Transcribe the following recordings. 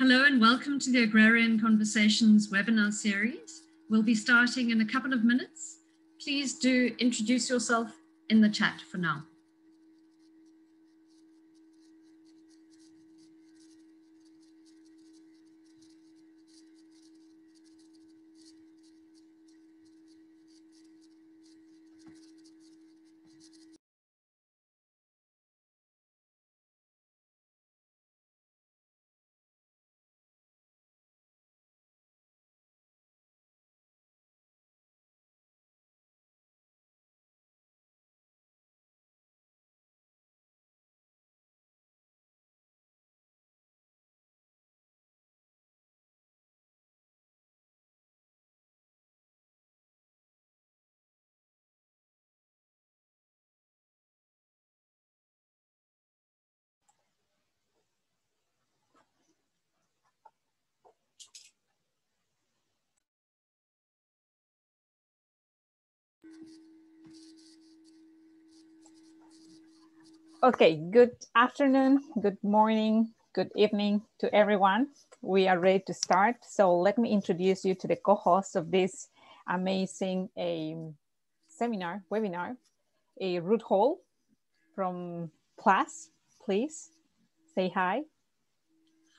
Hello and welcome to the Agrarian Conversations webinar series. We'll be starting in a couple of minutes. Please do introduce yourself in the chat for now. Okay, good afternoon, good morning, good evening to everyone. We are ready to start. So let me introduce you to the co-host of this amazing um, seminar, webinar, a Ruth Hall from PLAS. Please say hi.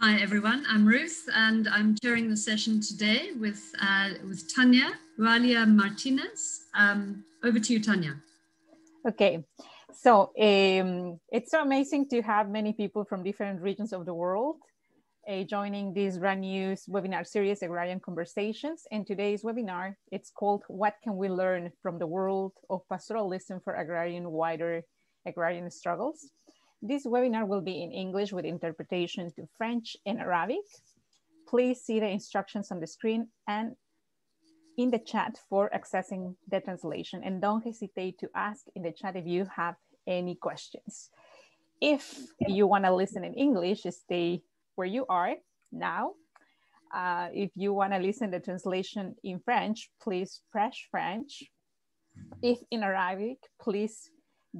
Hi everyone, I'm Ruth and I'm chairing the session today with, uh, with Tanya Ralia Martinez. Um, over to you, Tanya. Okay, so um, it's so amazing to have many people from different regions of the world uh, joining this brand new webinar series, Agrarian Conversations. And today's webinar, it's called What Can We Learn from the World of Pastoralism for Agrarian Wider Agrarian Struggles? This webinar will be in English with interpretation to French and Arabic. Please see the instructions on the screen and in the chat for accessing the translation. And don't hesitate to ask in the chat if you have any questions. If you want to listen in English, stay where you are now. Uh, if you want to listen the translation in French, please press French. If in Arabic, please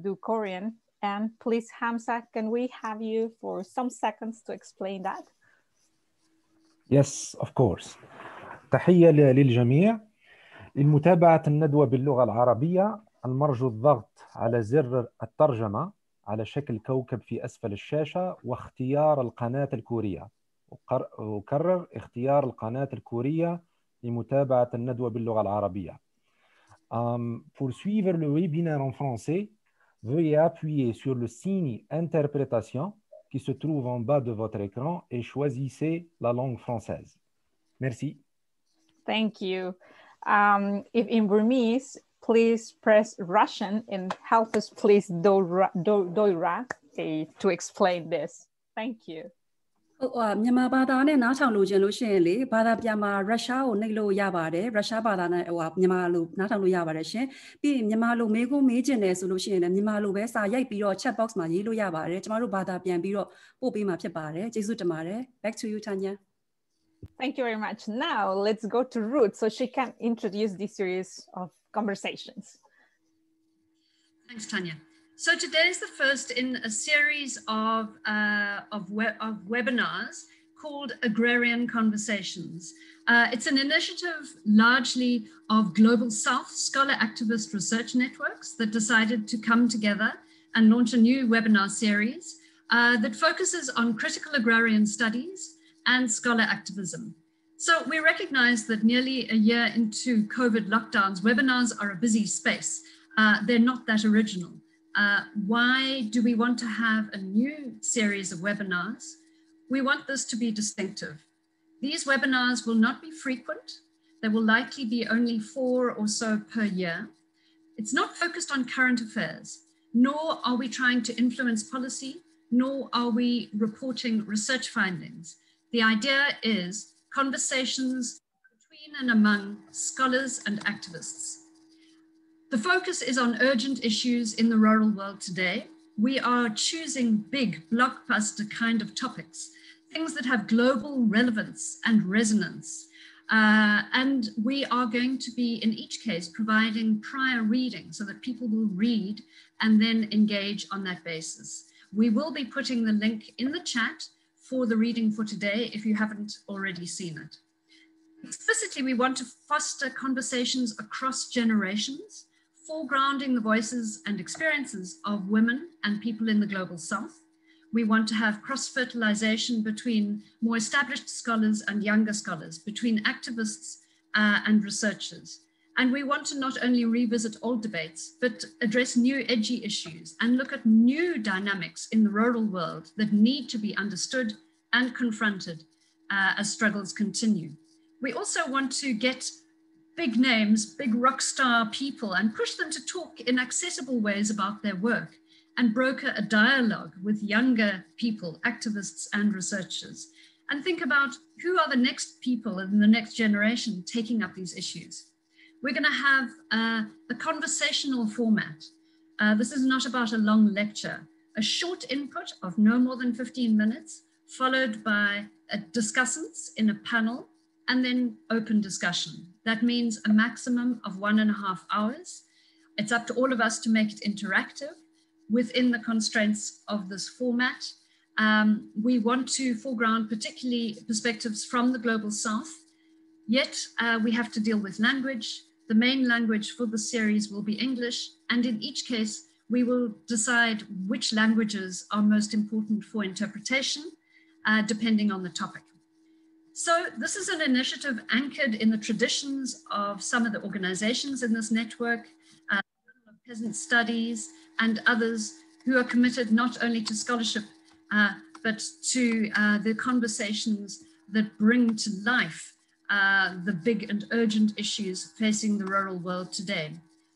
do Korean. And please, Hamza, can we have you for some seconds to explain that? Yes, of course. تحية للجميع لمتابعة الندوة باللغة العربية المرجو الضغط على زر الترجمة على شكل كوكب في أسفل الشاشة واختيار القناة الكورية أكرر اختيار القناة الكورية لمتابعة الندوة باللغة العربية um, Pour suivre le webinaire en français, veuillez appuyer sur le signe interprétation qui se trouve en bas de votre écran et choisissez la langue française. Merci. Thank you. Um, if in Burmese, please press Russian and help us please Doira, Doira to explain this. Thank you. ဟုတ်ပါမြန်မာဘာသာနဲ့နားထောင်လို့ခြင်းလို့ရှိရင်လေဘာသာပြန်မှာရုရှားကိုနှိပ်လို့ရပါတယ်ရုရှားဘာသာနဲ့ဟိုမြန်မာလိုနားထောင်လို့ရပါတယ်ရှင်ပြီးရင်မြန်မာလိုမေးခွန်းမေးခြင်းတယ်ဆိုလို့ရှိရင်လည်းမြန်မာလိုပဲစာရိုက်ပြီးတော့ chat box မှာရေးလို့ရပါတယ်ကျမတို့ဘာသာပြန်ပြီးတော့ပို့ပေးမှာဖြစ်ပါတယ်ကျေးဇူးတင်ပါတယ် back to you Tanya Thank you very much. Now let's go to Ruth so she can introduce this series of conversations. Thanks, Tanya. So today is the first in a series of, uh, of, we of, webinars called Agrarian Conversations. Uh, it's an initiative largely of Global South scholar activist research networks that decided to come together and launch a new webinar series uh, that focuses on critical agrarian studies and scholar activism. So we recognize that nearly a year into COVID lockdowns, webinars are a busy space. Uh, they're not that original. Uh, why do we want to have a new series of webinars? We want this to be distinctive. These webinars will not be frequent. There will likely be only four or so per year. It's not focused on current affairs, nor are we trying to influence policy, nor are we reporting research findings. The idea is conversations between and among scholars and activists. The focus is on urgent issues in the rural world today. We are choosing big, blockbuster kind of topics, things that have global relevance and resonance. Uh, and we are going to be, in each case, providing prior reading so that people will read and then engage on that basis. We will be putting the link in the chat for the reading for today if you haven't already seen it. Explicitly, we want to foster conversations across generations, foregrounding the voices and experiences of women and people in the global south. We want to have cross fertilization between more established scholars and younger scholars, between activists uh, and researchers. And we want to not only revisit old debates, but address new edgy issues and look at new dynamics in the rural world that need to be understood and confronted uh, as struggles continue. We also want to get big names, big rock star people, and push them to talk in accessible ways about their work and broker a dialogue with younger people, activists, and researchers. And think about who are the next people in the next generation taking up these issues. We're going to have uh, a conversational format. Uh, this is not about a long lecture, a short input of no more than 15 minutes, followed by discussants in a panel, and then open discussion. That means a maximum of one and a half hours. It's up to all of us to make it interactive within the constraints of this format. Um, we want to foreground particularly perspectives from the global south, yet uh, we have to deal with language, the main language for the series will be English, and in each case, we will decide which languages are most important for interpretation, uh, depending on the topic. So this is an initiative anchored in the traditions of some of the organizations in this network, uh, peasant studies and others who are committed not only to scholarship, uh, but to uh, the conversations that bring to life uh, the big and urgent issues facing the rural world today.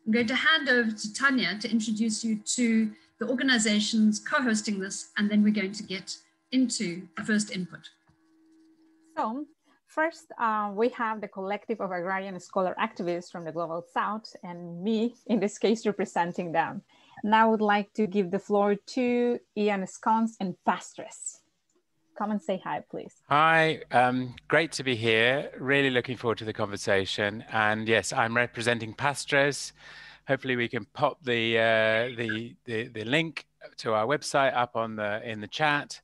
I'm going to hand over to Tanya to introduce you to the organizations co-hosting this, and then we're going to get into the first input. So first, uh, we have the collective of agrarian scholar activists from the Global South and me, in this case, representing them. Now I would like to give the floor to Ian Scoones and Pastres come and say hi, please. Hi, um, great to be here. Really looking forward to the conversation. And yes, I'm representing Pastres. Hopefully, we can pop the, uh, the, the the link to our website up on the in the chat.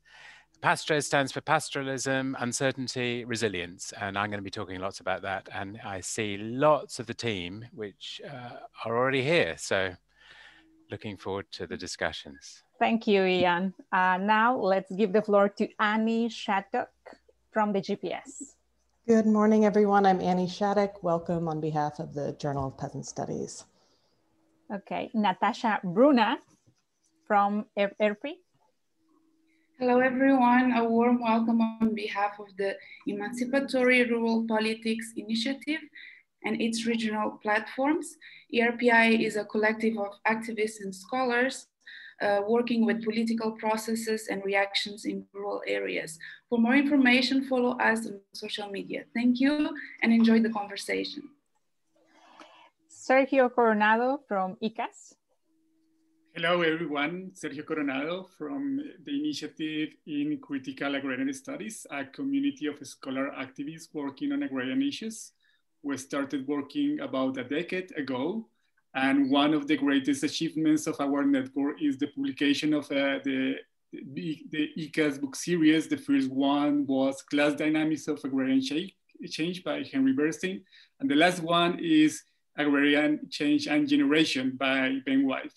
Pastres stands for pastoralism, uncertainty, resilience, and I'm going to be talking lots about that. And I see lots of the team which uh, are already here, so looking forward to the discussions. Thank you, Ian. Uh, now let's give the floor to Annie Shattuck from the JPS. Good morning, everyone. I'm Annie Shattuck. Welcome on behalf of the Journal of Peasant Studies. Okay, Natasha Bruna from ERPI. Hello, everyone. A warm welcome on behalf of the Emancipatory Rural Politics Initiative and its regional platforms. ERPI is a collective of activists and scholars uh, working with political processes and reactions in rural areas. For more information, follow us on social media. Thank you and enjoy the conversation. Sergio Coronado from ICAS. Hello, everyone. Sergio Coronado from the Initiative in Critical Agrarian Studies, a community of scholar activists working on agrarian issues. We started working about a decade ago and one of the greatest achievements of our network is the publication of uh, the, the, the ICAS book series. The first one was Class Dynamics of Agrarian Change by Henry Bernstein. And the last one is Agrarian Change and Generation by Ben White.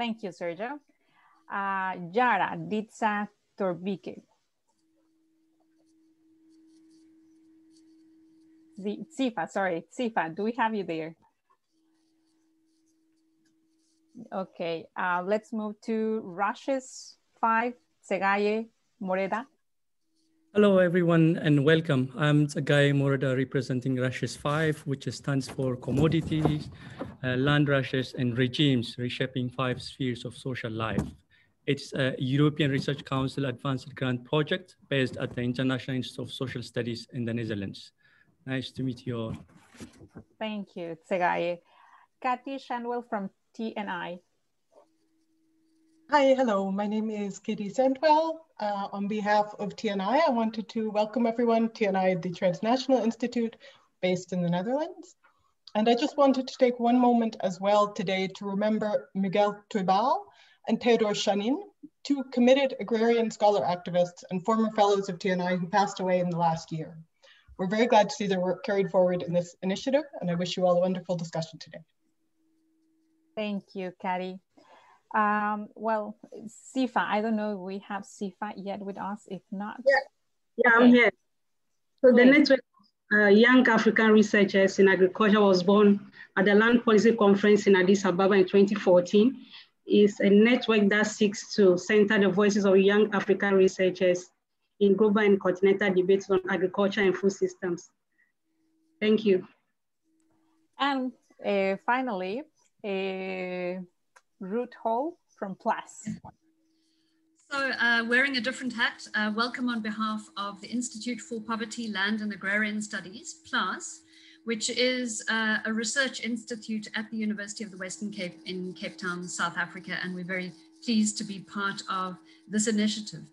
Thank you, Sergio. Uh, Yara Ditsa Torbike. Sifa, sorry, Sifa, do we have you there? Okay, uh, let's move to RRUSHES 5, Tsegaye Moreda. Hello, everyone, and welcome. I'm Tsegaye Moreda representing RRUSHES 5, which stands for Commodities, uh, Land Rushes, and Regimes, Reshaping Five Spheres of Social Life. It's a European Research Council Advanced Grant Project based at the International Institute of Social Studies in the Netherlands. Nice to meet you all. Thank you, Tsegaye. Katie Sandwell from TNI. Hi, hello. My name is Katie Sandwell. Uh, on behalf of TNI, I wanted to welcome everyone. TNI, the Transnational Institute based in the Netherlands. And I just wanted to take one moment as well today to remember Miguel Teubal and Theodor Shanin, two committed agrarian scholar activists and former fellows of TNI who passed away in the last year. We're very glad to see their work carried forward in this initiative, and I wish you all a wonderful discussion today. Thank you, Kari. Um, well, Sifa, I don't know if we have Sifa yet with us. If not, yeah, yeah okay. I'm here. So the network uh, young African researchers in agriculture was born at the Land Policy Conference in Addis Ababa in 2014. It's a network that seeks to center the voices of young African researchers in global and continental debates on agriculture and food systems. Thank you. And uh, finally, uh, Ruth Hall from PLAS. So uh, wearing a different hat, uh, welcome on behalf of the Institute for Poverty, Land and Agrarian Studies, PLAS, which is uh, a research institute at the University of the Western Cape in Cape Town, South Africa, and we're very pleased to be part of this initiative.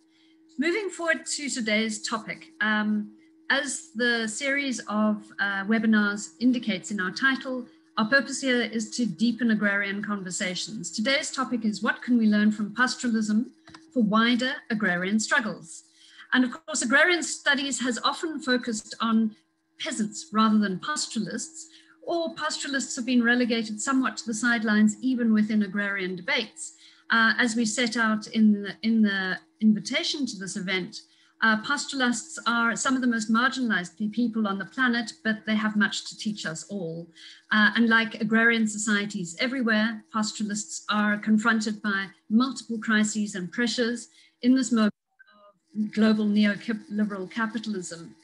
Moving forward to today's topic, um, as the series of uh, webinars indicates in our title, our purpose here is to deepen agrarian conversations. Today's topic is what can we learn from pastoralism for wider agrarian struggles. And of course, agrarian studies has often focused on peasants rather than pastoralists, or pastoralists have been relegated somewhat to the sidelines even within agrarian debates. Uh, as we set out in the, in the invitation to this event, uh, pastoralists are some of the most marginalized people on the planet, but they have much to teach us all. Uh, and like agrarian societies everywhere, pastoralists are confronted by multiple crises and pressures in this moment of global neoliberal capitalism,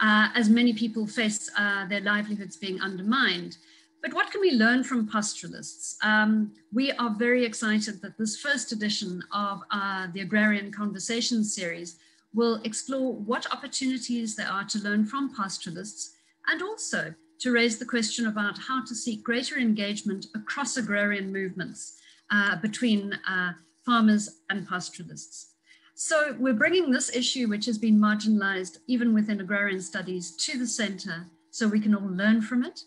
uh, as many people face uh, their livelihoods being undermined. But what can we learn from pastoralists? Um, we are very excited that this first edition of uh, the Agrarian Conversations series will explore what opportunities there are to learn from pastoralists and also to raise the question about how to seek greater engagement across agrarian movements uh, between uh, farmers and pastoralists. So we're bringing this issue, which has been marginalized even within agrarian studies, to the center so we can all learn from it.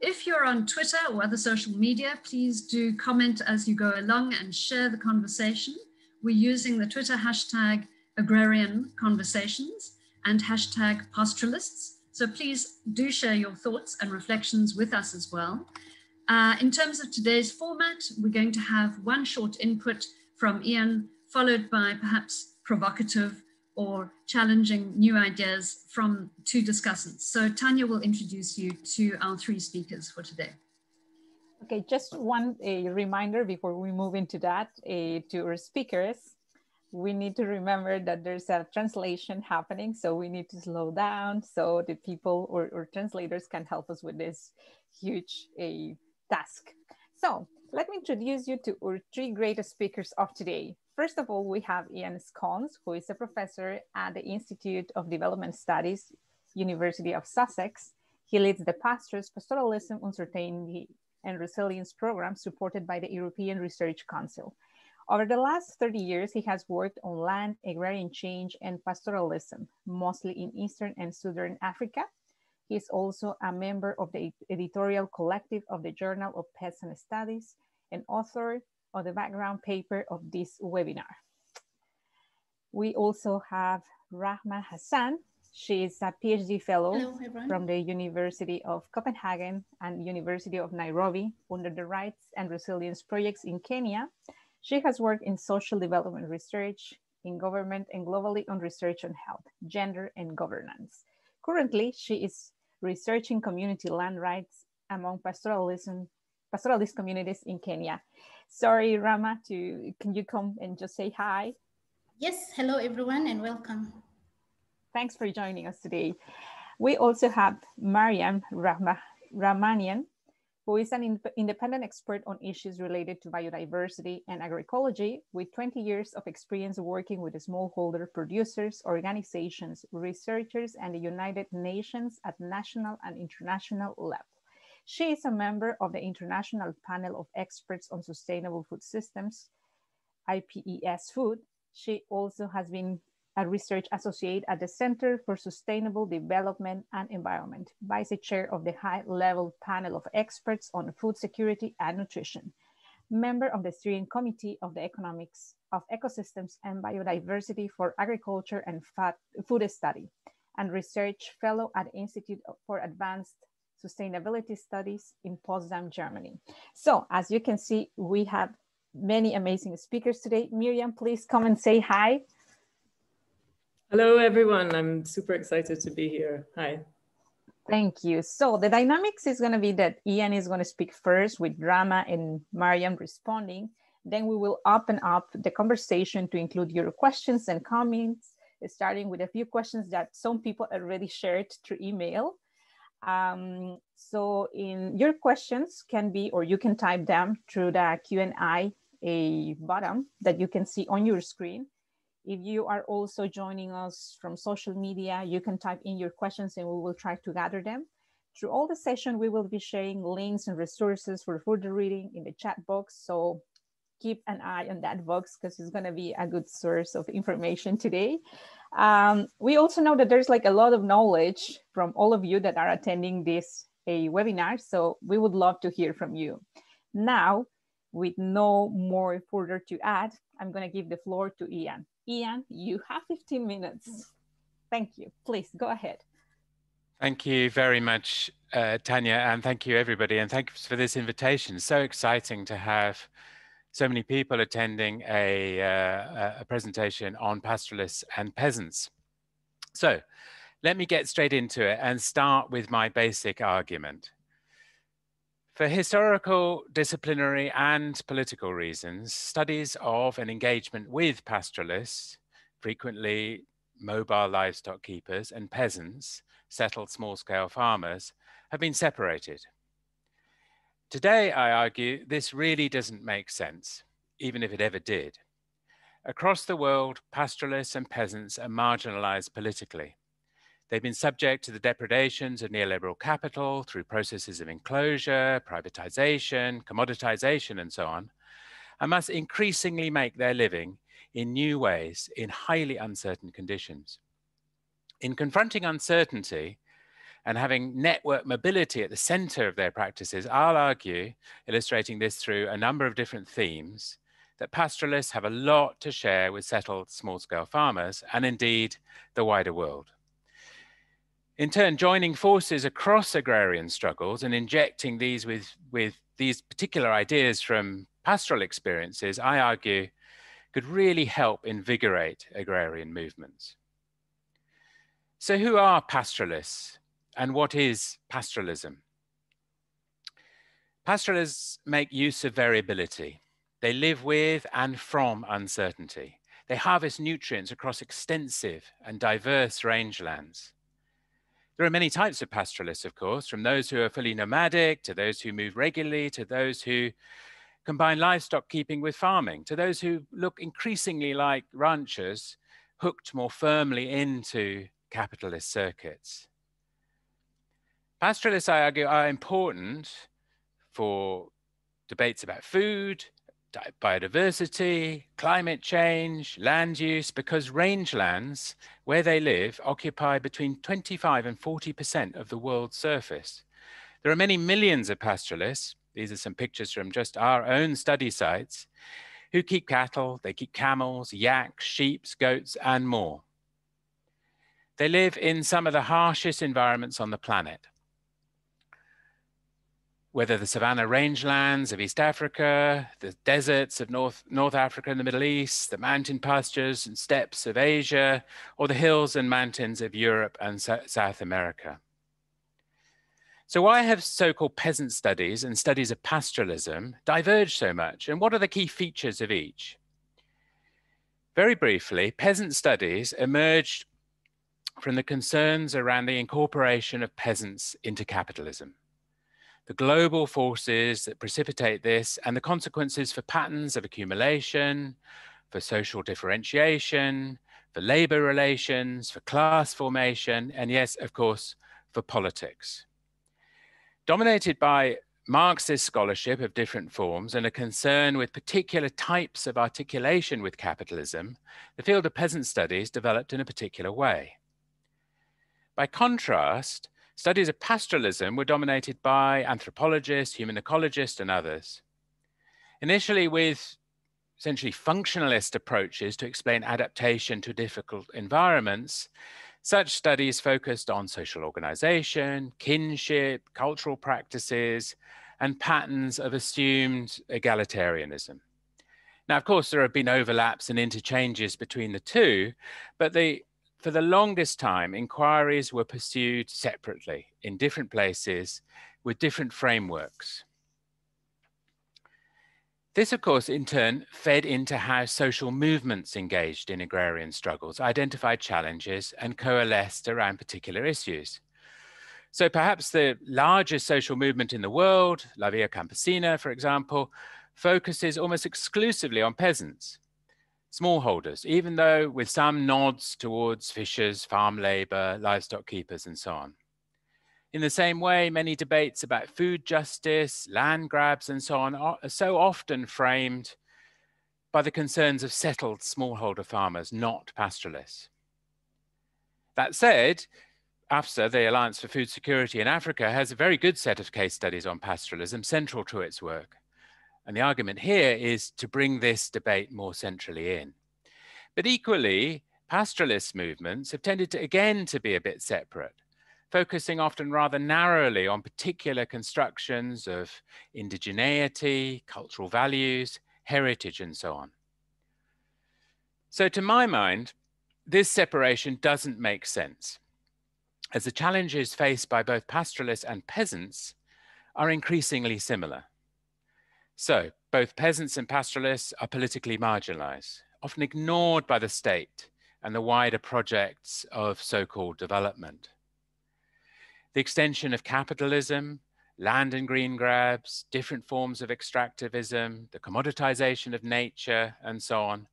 If you're on Twitter or other social media, please do comment as you go along and share the conversation. We're using the Twitter hashtag agrarian conversations and hashtag pastoralists. So please do share your thoughts and reflections with us as well. Uh, in terms of today's format, we're going to have one short input from Ian, followed by perhaps provocative or challenging new ideas from two discussants. So Tanya will introduce you to our three speakers for today. Okay, just one a reminder before we move into that uh, to our speakers we need to remember that there's a translation happening. So we need to slow down so the people or, or translators can help us with this huge a task. So let me introduce you to our three greatest speakers of today. First of all, we have Ian Scoones, who is a professor at the Institute of Development Studies, University of Sussex. He leads the Pastres Pastoralism, Uncertainty, and Resilience program supported by the European Research Council. Over the last 30 years, he has worked on land, agrarian change, and pastoralism, mostly in Eastern and Southern Africa. He is also a member of the editorial collective of the Journal of Peasant Studies and author of the background paper of this webinar. We also have Rahma Hassan. She is a PhD fellow Hello, from the University of Copenhagen and University of Nairobi under the Rights and Resilience Projects in Kenya she has worked in social development research, in government, and globally on research on health, gender, and governance. Currently, she is researching community land rights among pastoralism, pastoralist communities in Kenya. Sorry, Rahma, to can you come and just say hi? Yes, hello everyone and welcome. Thanks for joining us today. We also have Mariam Rahma, Rahmanian, who is an in independent expert on issues related to biodiversity and agroecology with 20 years of experience working with smallholder producers, organizations, researchers, and the United Nations at national and international level. She is a member of the International Panel of Experts on Sustainable Food Systems, IPES Food. She also has been a research associate at the Center for Sustainable Development and Environment, vice chair of the high level panel of experts on food security and nutrition, member of the steering committee of the Economics of Ecosystems and Biodiversity for Agriculture and Food Study, and Research Fellow at Institute for Advanced Sustainability Studies in Potsdam, Germany. So as you can see, we have many amazing speakers today. Miriam, please come and say hi. Hello, everyone. I'm super excited to be here. Hi. Thank you. So the dynamics is going to be that Ian is going to speak first with Rahma and Mariam responding. Then we will open up the conversation to include your questions and comments, starting with a few questions that some people already shared through email. Um, so in your questions can be, or you can type them through the Q&A a button that you can see on your screen. If you are also joining us from social media, you can type in your questions and we will try to gather them. Through all the session, we will be sharing links and resources for further reading in the chat box. So keep an eye on that box because it's going to be a good source of information today. Um, we also know that there's like a lot of knowledge from all of you that are attending this a webinar. So we would love to hear from you. Now, with no more further to add, I'm going to give the floor to Ian. Ian, you have 15 minutes. Thank you. Please go ahead. Thank you very much, uh, Tanya, and thank you everybody, and thanks for this invitation. So exciting to have so many people attending a, uh, a presentation on pastoralists and peasants. So let me get straight into it and start with my basic argument. For historical, disciplinary, and political reasons, studies of and engagement with pastoralists, frequently mobile livestock keepers, and peasants, settled small scale farmers, have been separated. Today, I argue, this really doesn't make sense, even if it ever did. Across the world, pastoralists and peasants are marginalized politically. They've been subject to the depredations of neoliberal capital through processes of enclosure, privatization, commoditization, and so on, and must increasingly make their living in new ways in highly uncertain conditions. In confronting uncertainty and having network mobility at the center of their practices, I'll argue, illustrating this through a number of different themes, that pastoralists have a lot to share with settled small scale farmers and indeed the wider world. In turn, joining forces across agrarian struggles and injecting these with, with these particular ideas from pastoral experiences, I argue, could really help invigorate agrarian movements. So who are pastoralists and what is pastoralism? Pastoralists make use of variability. They live with and from uncertainty. They harvest nutrients across extensive and diverse rangelands. There are many types of pastoralists, of course, from those who are fully nomadic to those who move regularly to those who combine livestock keeping with farming to those who look increasingly like ranchers hooked more firmly into capitalist circuits. Pastoralists, I argue, are important for debates about food, biodiversity, climate change, land use, because rangelands where they live occupy between 25 and 40% of the world's surface. There are many millions of pastoralists, these are some pictures from just our own study sites, who keep cattle, they keep camels, yaks, sheep, goats, and more. They live in some of the harshest environments on the planet whether the savanna rangelands of East Africa, the deserts of North, North Africa and the Middle East, the mountain pastures and steppes of Asia, or the hills and mountains of Europe and so South America. So why have so-called peasant studies and studies of pastoralism diverged so much? And what are the key features of each? Very briefly, peasant studies emerged from the concerns around the incorporation of peasants into capitalism the global forces that precipitate this and the consequences for patterns of accumulation, for social differentiation, for labor relations, for class formation, and yes, of course, for politics. Dominated by Marxist scholarship of different forms and a concern with particular types of articulation with capitalism, the field of peasant studies developed in a particular way. By contrast, Studies of pastoralism were dominated by anthropologists, human ecologists, and others. Initially with essentially functionalist approaches to explain adaptation to difficult environments, such studies focused on social organization, kinship, cultural practices, and patterns of assumed egalitarianism. Now, of course, there have been overlaps and interchanges between the two, but the, for the longest time, inquiries were pursued separately in different places with different frameworks. This, of course, in turn fed into how social movements engaged in agrarian struggles, identified challenges, and coalesced around particular issues. So perhaps the largest social movement in the world, La Via Campesina, for example, focuses almost exclusively on peasants, smallholders, even though with some nods towards fishers, farm labor, livestock keepers, and so on. In the same way, many debates about food justice, land grabs, and so on are so often framed by the concerns of settled smallholder farmers, not pastoralists. That said, AFSA, the Alliance for Food Security in Africa, has a very good set of case studies on pastoralism central to its work. And the argument here is to bring this debate more centrally in. But equally, pastoralist movements have tended to, again, to be a bit separate focusing often rather narrowly on particular constructions of indigeneity, cultural values, heritage, and so on. So to my mind, this separation doesn't make sense, as the challenges faced by both pastoralists and peasants are increasingly similar. So both peasants and pastoralists are politically marginalized, often ignored by the state and the wider projects of so-called development the extension of capitalism, land and green grabs, different forms of extractivism, the commoditization of nature, and so on,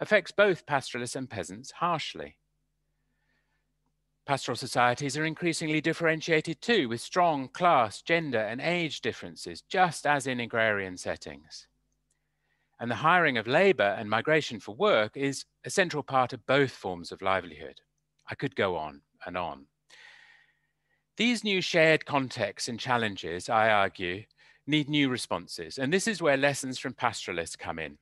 affects both pastoralists and peasants harshly. Pastoral societies are increasingly differentiated too, with strong class, gender, and age differences, just as in agrarian settings. And the hiring of labor and migration for work is a central part of both forms of livelihood. I could go on and on. These new shared contexts and challenges, I argue, need new responses. And this is where lessons from pastoralists come in.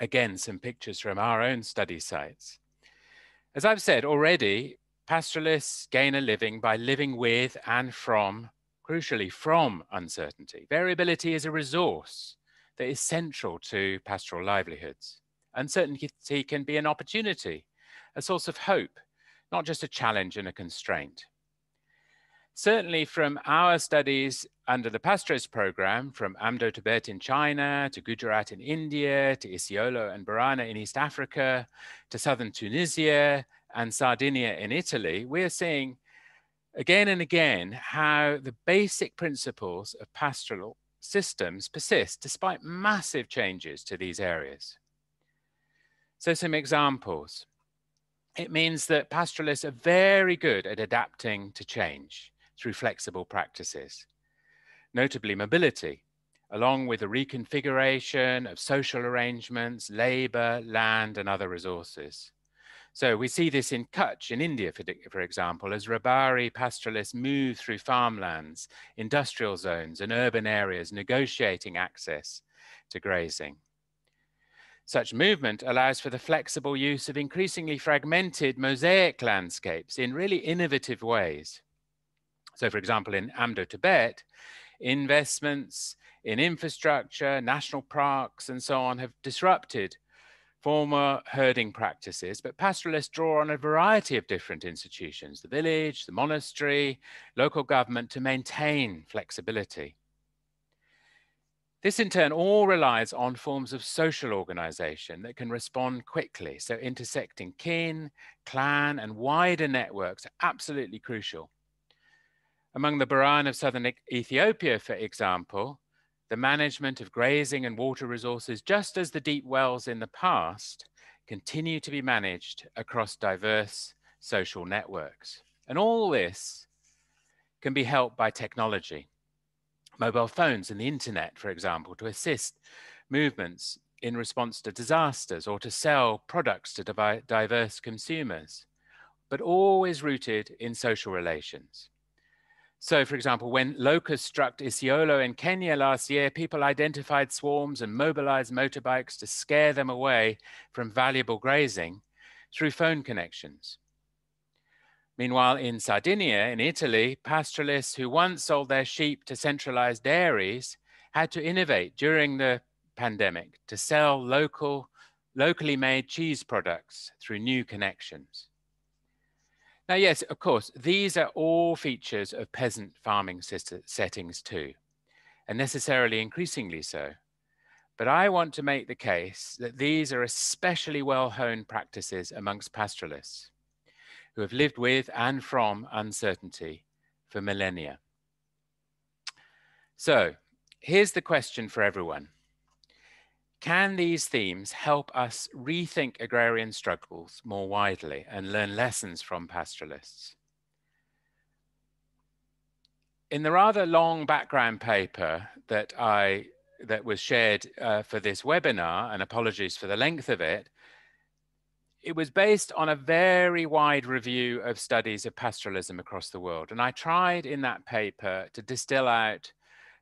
Again, some pictures from our own study sites. As I've said already, pastoralists gain a living by living with and from, crucially, from uncertainty. Variability is a resource that is central to pastoral livelihoods. Uncertainty can be an opportunity, a source of hope, not just a challenge and a constraint. Certainly from our studies under the Pastoralist program, from Amdo Tibet in China, to Gujarat in India, to Isiolo and Borana in East Africa, to southern Tunisia and Sardinia in Italy, we're seeing again and again how the basic principles of pastoral systems persist despite massive changes to these areas. So some examples. It means that pastoralists are very good at adapting to change through flexible practices, notably mobility, along with the reconfiguration of social arrangements, labor, land, and other resources. So we see this in Kutch in India, for, for example, as Rabari pastoralists move through farmlands, industrial zones, and urban areas, negotiating access to grazing. Such movement allows for the flexible use of increasingly fragmented mosaic landscapes in really innovative ways. So for example, in Amdo Tibet, investments in infrastructure, national parks, and so on have disrupted former herding practices, but pastoralists draw on a variety of different institutions, the village, the monastery, local government to maintain flexibility. This in turn all relies on forms of social organization that can respond quickly. So intersecting kin, clan, and wider networks are absolutely crucial. Among the Boran of southern Ethiopia, for example, the management of grazing and water resources, just as the deep wells in the past, continue to be managed across diverse social networks. And all this can be helped by technology. Mobile phones and the internet, for example, to assist movements in response to disasters or to sell products to diverse consumers, but always rooted in social relations. So, for example, when locusts struck Isiolo in Kenya last year, people identified swarms and mobilized motorbikes to scare them away from valuable grazing through phone connections. Meanwhile, in Sardinia, in Italy, pastoralists who once sold their sheep to centralized dairies had to innovate during the pandemic to sell local, locally made cheese products through new connections. Now, yes, of course, these are all features of peasant farming settings too, and necessarily increasingly so. But I want to make the case that these are especially well-honed practices amongst pastoralists who have lived with and from uncertainty for millennia. So here's the question for everyone. Can these themes help us rethink agrarian struggles more widely and learn lessons from pastoralists? In the rather long background paper that I that was shared uh, for this webinar, and apologies for the length of it, it was based on a very wide review of studies of pastoralism across the world. And I tried in that paper to distill out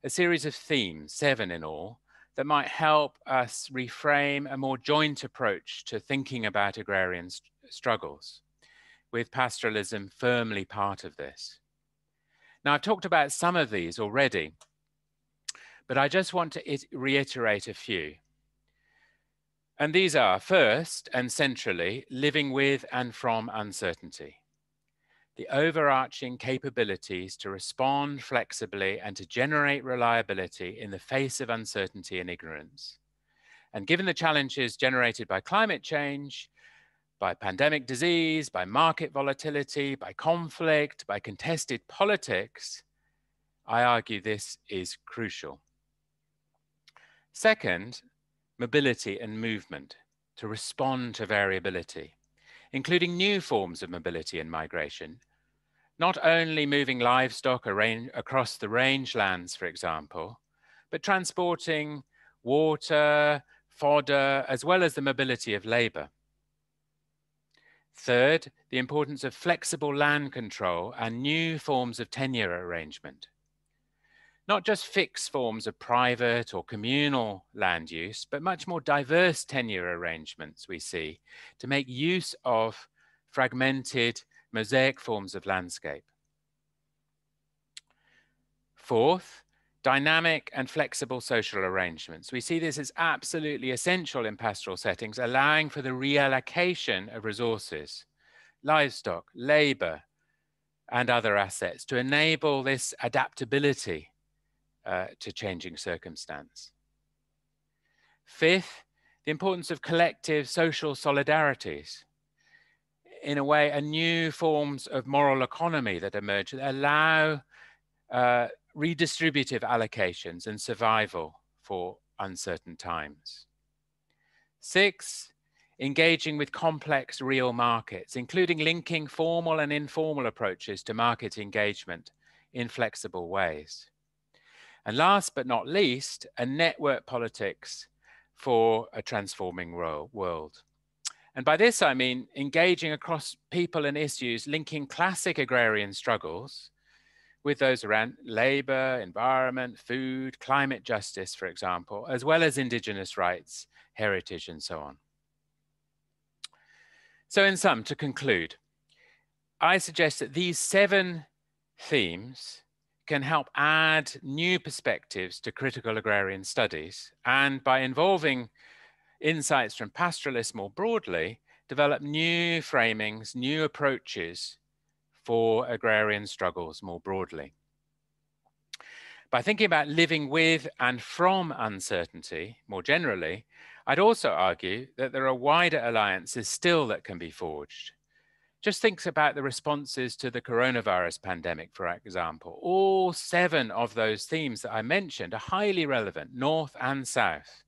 a series of themes, seven in all, that might help us reframe a more joint approach to thinking about agrarian st struggles, with pastoralism firmly part of this. Now, I've talked about some of these already, but I just want to reiterate a few. And these are first and centrally living with and from uncertainty the overarching capabilities to respond flexibly and to generate reliability in the face of uncertainty and ignorance. And given the challenges generated by climate change, by pandemic disease, by market volatility, by conflict, by contested politics, I argue this is crucial. Second, mobility and movement to respond to variability, including new forms of mobility and migration, not only moving livestock across the rangelands, for example, but transporting water, fodder, as well as the mobility of labor. Third, the importance of flexible land control and new forms of tenure arrangement. Not just fixed forms of private or communal land use, but much more diverse tenure arrangements we see to make use of fragmented mosaic forms of landscape. Fourth, dynamic and flexible social arrangements. We see this as absolutely essential in pastoral settings, allowing for the reallocation of resources, livestock, labor, and other assets to enable this adaptability uh, to changing circumstance. Fifth, the importance of collective social solidarities in a way, a new forms of moral economy that emerge that allow uh, redistributive allocations and survival for uncertain times. Six, engaging with complex real markets, including linking formal and informal approaches to market engagement in flexible ways. And last but not least, a network politics for a transforming world. And by this, I mean engaging across people and issues linking classic agrarian struggles with those around labor, environment, food, climate justice, for example, as well as indigenous rights, heritage, and so on. So in sum, to conclude, I suggest that these seven themes can help add new perspectives to critical agrarian studies. And by involving insights from pastoralists more broadly develop new framings, new approaches for agrarian struggles more broadly. By thinking about living with and from uncertainty more generally, I'd also argue that there are wider alliances still that can be forged. Just think about the responses to the coronavirus pandemic, for example. All seven of those themes that I mentioned are highly relevant, North and South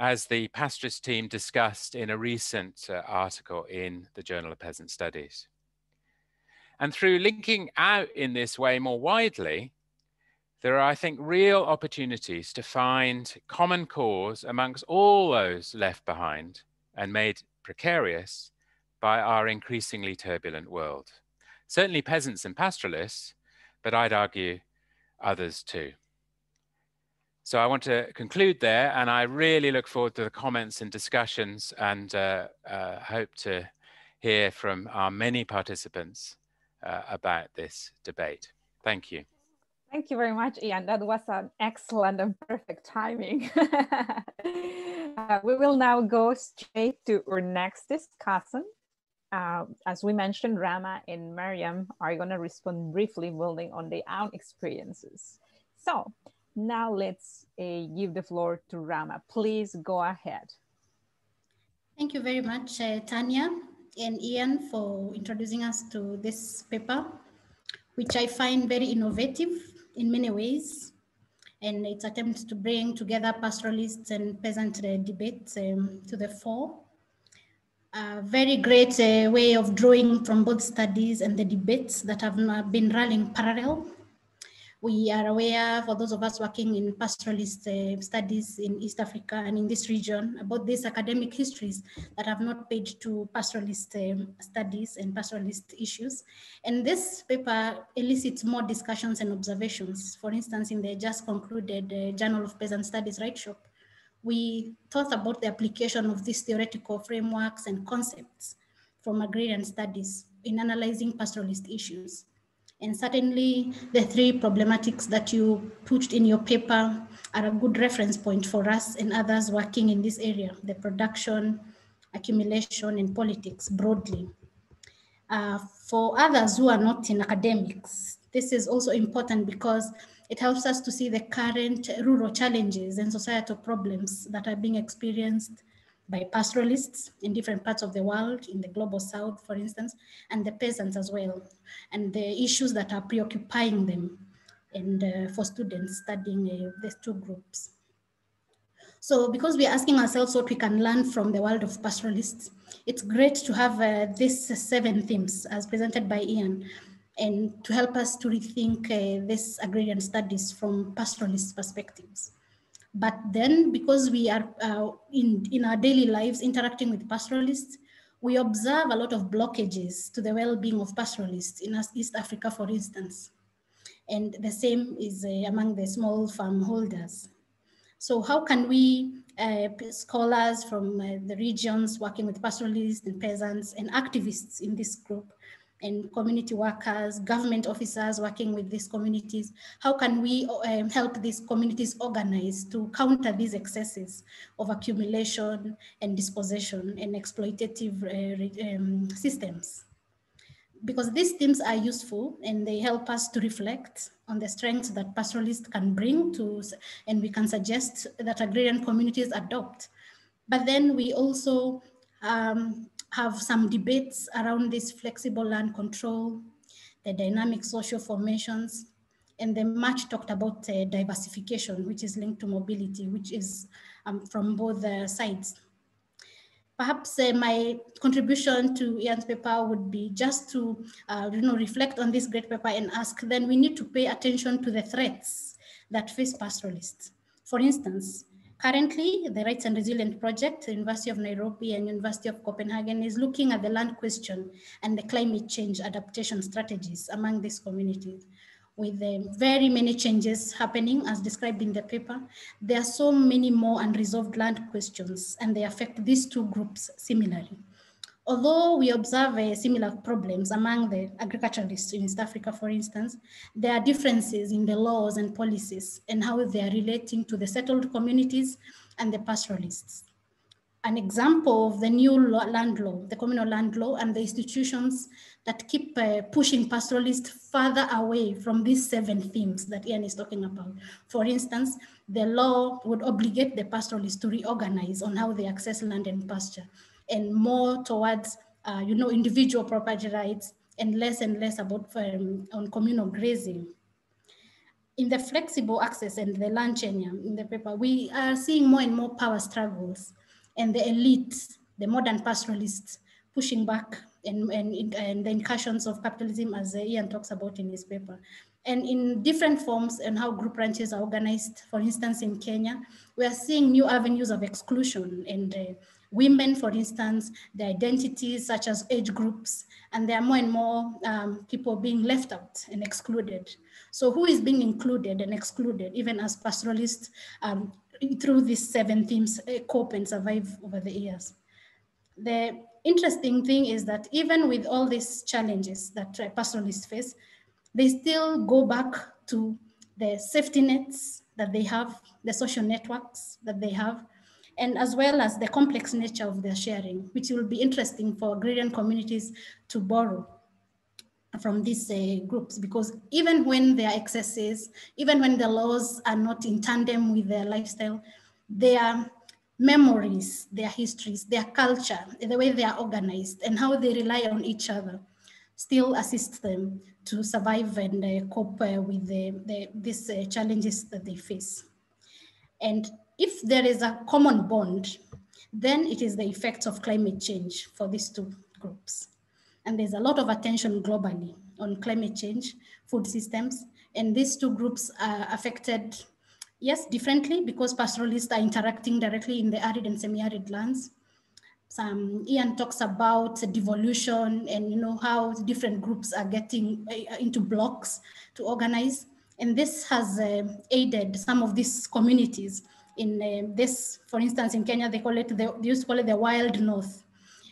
as the Pastres team discussed in a recent uh, article in the Journal of Peasant Studies. And through linking out in this way more widely, there are, I think, real opportunities to find common cause amongst all those left behind and made precarious by our increasingly turbulent world. Certainly peasants and pastoralists, but I'd argue others too. So I want to conclude there, and I really look forward to the comments and discussions and uh, uh, hope to hear from our many participants uh, about this debate. Thank you. Thank you very much, Ian. That was an excellent and perfect timing. uh, we will now go straight to our next discussion. Uh, as we mentioned, Rahma and Mariam are going to respond briefly, building on their own experiences. So now let's uh, give the floor to Rahma. Please go ahead. Thank you very much, uh, Tanya and Ian, for introducing us to this paper, which I find very innovative in many ways. And it attempts to bring together pastoralists and peasant uh, debates um, to the fore. A very great uh, way of drawing from both studies and the debates that have been running parallel we are aware, for those of us working in pastoralist uh, studies in East Africa and in this region, about these academic histories that have not paid to pastoralist um, studies and pastoralist issues. And this paper elicits more discussions and observations. For instance, in the just concluded uh, Journal of Peasant Studies Writeshop, we thought about the application of these theoretical frameworks and concepts from agrarian studies in analyzing pastoralist issues. And certainly the three problematics that you put in your paper are a good reference point for us and others working in this area, the production, accumulation, and politics broadly. Uh, for others who are not in academics, this is also important because it helps us to see the current rural challenges and societal problems that are being experienced by pastoralists in different parts of the world, in the global south, for instance, and the peasants as well, and the issues that are preoccupying them and uh, for students studying uh, these two groups. So because we're asking ourselves what we can learn from the world of pastoralists, it's great to have uh, these seven themes as presented by Ian and to help us to rethink uh, this agrarian studies from pastoralist perspectives. But then because we are uh, in, in our daily lives interacting with pastoralists, we observe a lot of blockages to the well-being of pastoralists in East Africa, for instance. And the same is uh, among the small farm holders. So how can we, uh, scholars from uh, the regions working with pastoralists and peasants and activists in this group, and community workers, government officers working with these communities. How can we um, help these communities organize to counter these excesses of accumulation and dispossession and exploitative uh, um, systems? Because these themes are useful and they help us to reflect on the strengths that pastoralists can bring to, and we can suggest that agrarian communities adopt. But then we also um, have some debates around this flexible land control, the dynamic social formations, and the much talked about uh, diversification, which is linked to mobility, which is um, from both uh, sides. Perhaps uh, my contribution to Ian's paper would be just to uh, you know, reflect on this great paper and ask, then we need to pay attention to the threats that face pastoralists. For instance, Currently, the Rights and Resilience Project, University of Nairobi and University of Copenhagen is looking at the land question and the climate change adaptation strategies among these communities. With uh, very many changes happening as described in the paper, there are so many more unresolved land questions and they affect these two groups similarly. Although we observe uh, similar problems among the agriculturalists in East Africa, for instance, there are differences in the laws and policies and how they are relating to the settled communities and the pastoralists. An example of the new law, land law, the communal land law and the institutions that keep uh, pushing pastoralists further away from these seven themes that Ian is talking about. For instance, the law would obligate the pastoralists to reorganize on how they access land and pasture and more towards, uh, you know, individual property rights and less and less about um, on communal grazing. In the flexible access and the land tenure in the paper, we are seeing more and more power struggles and the elites, the modern pastoralists pushing back and, and, and the incursions of capitalism as Ian talks about in his paper. And in different forms and how group ranches are organized, for instance, in Kenya, we are seeing new avenues of exclusion and uh, women, for instance, their identities such as age groups, and there are more and more um, people being left out and excluded. So who is being included and excluded, even as pastoralists, um, through these seven themes, uh, cope and survive over the years? The interesting thing is that even with all these challenges that uh, pastoralists face, they still go back to the safety nets that they have, the social networks that they have, and as well as the complex nature of their sharing, which will be interesting for agrarian communities to borrow from these uh, groups because even when there are excesses, even when the laws are not in tandem with their lifestyle, their memories, their histories, their culture, the way they are organized and how they rely on each other still assist them to survive and uh, cope uh, with the, the, these uh, challenges that they face. And if there is a common bond, then it is the effects of climate change for these two groups. And there's a lot of attention globally on climate change, food systems, and these two groups are affected, yes, differently because pastoralists are interacting directly in the arid and semi-arid lands, some Ian talks about devolution and you know how different groups are getting uh, into blocks to organize. And this has uh, aided some of these communities in uh, this, for instance, in Kenya, they call it, the, they used to call it the wild north.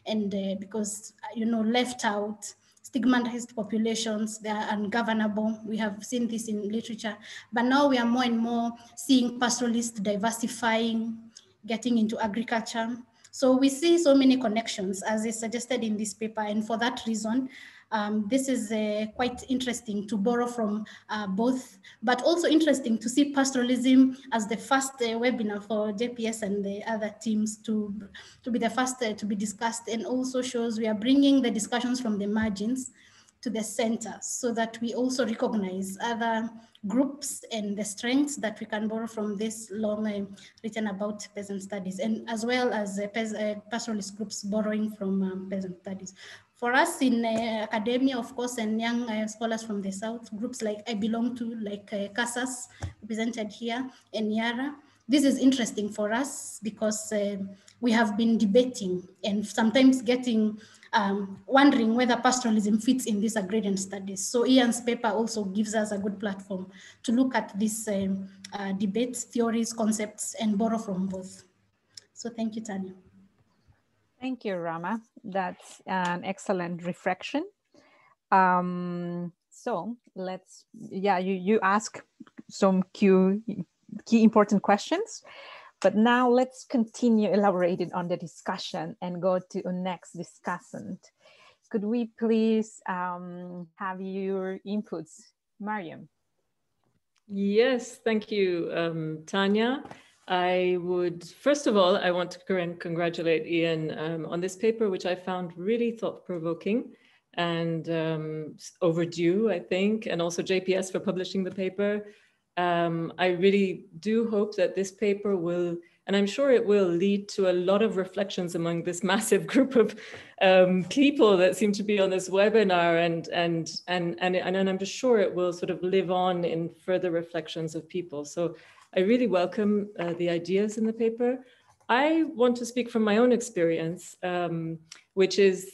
And uh, because, you know, left out, stigmatized populations, they are ungovernable. We have seen this in literature, but now we are more and more seeing pastoralists diversifying, getting into agriculture, so we see so many connections as is suggested in this paper. And for that reason, um, this is uh, quite interesting to borrow from uh, both, but also interesting to see pastoralism as the first uh, webinar for JPS and the other teams to, to be the first uh, to be discussed and also shows we are bringing the discussions from the margins to the center so that we also recognize other groups and the strengths that we can borrow from this long uh, written about peasant studies and as well as uh, uh, pastoralist groups borrowing from um, peasant studies. For us in uh, academia, of course, and young uh, scholars from the South, groups like I belong to, like uh, CASAS, represented here, and YARA, this is interesting for us because uh, we have been debating and sometimes getting um, wondering whether pastoralism fits in these agrarian studies. So Ian's paper also gives us a good platform to look at these um, uh, debates, theories, concepts, and borrow from both. So thank you, Tanya. Thank you, Rahma. That's an excellent reflection. Um, so let's, yeah, you, you ask some key, key important questions. But now let's continue elaborating on the discussion and go to the next discussant. Could we please um, have your inputs, Mariam? Yes, thank you, um, Tanya. I would, first of all, I want to congratulate Ian um, on this paper, which I found really thought-provoking and um, overdue, I think, and also JPS for publishing the paper um, I really do hope that this paper will, and I'm sure it will lead to a lot of reflections among this massive group of um, people that seem to be on this webinar and, and, and, and, and I'm just sure it will sort of live on in further reflections of people. So I really welcome uh, the ideas in the paper. I want to speak from my own experience, um, which is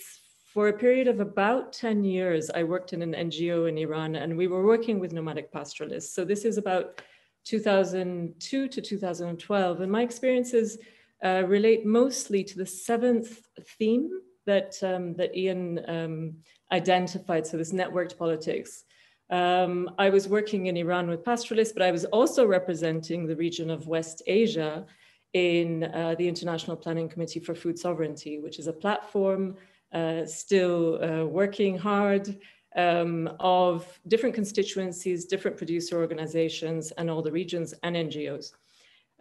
for a period of about 10 years, I worked in an NGO in Iran and we were working with nomadic pastoralists. So this is about 2002 to 2012. And my experiences uh, relate mostly to the seventh theme that, um, that Ian um, identified, so this networked politics. Um, I was working in Iran with pastoralists, but I was also representing the region of West Asia in uh, the International Planning Committee for Food Sovereignty, which is a platform uh, still uh, working hard um, of different constituencies, different producer organizations, and all the regions and NGOs.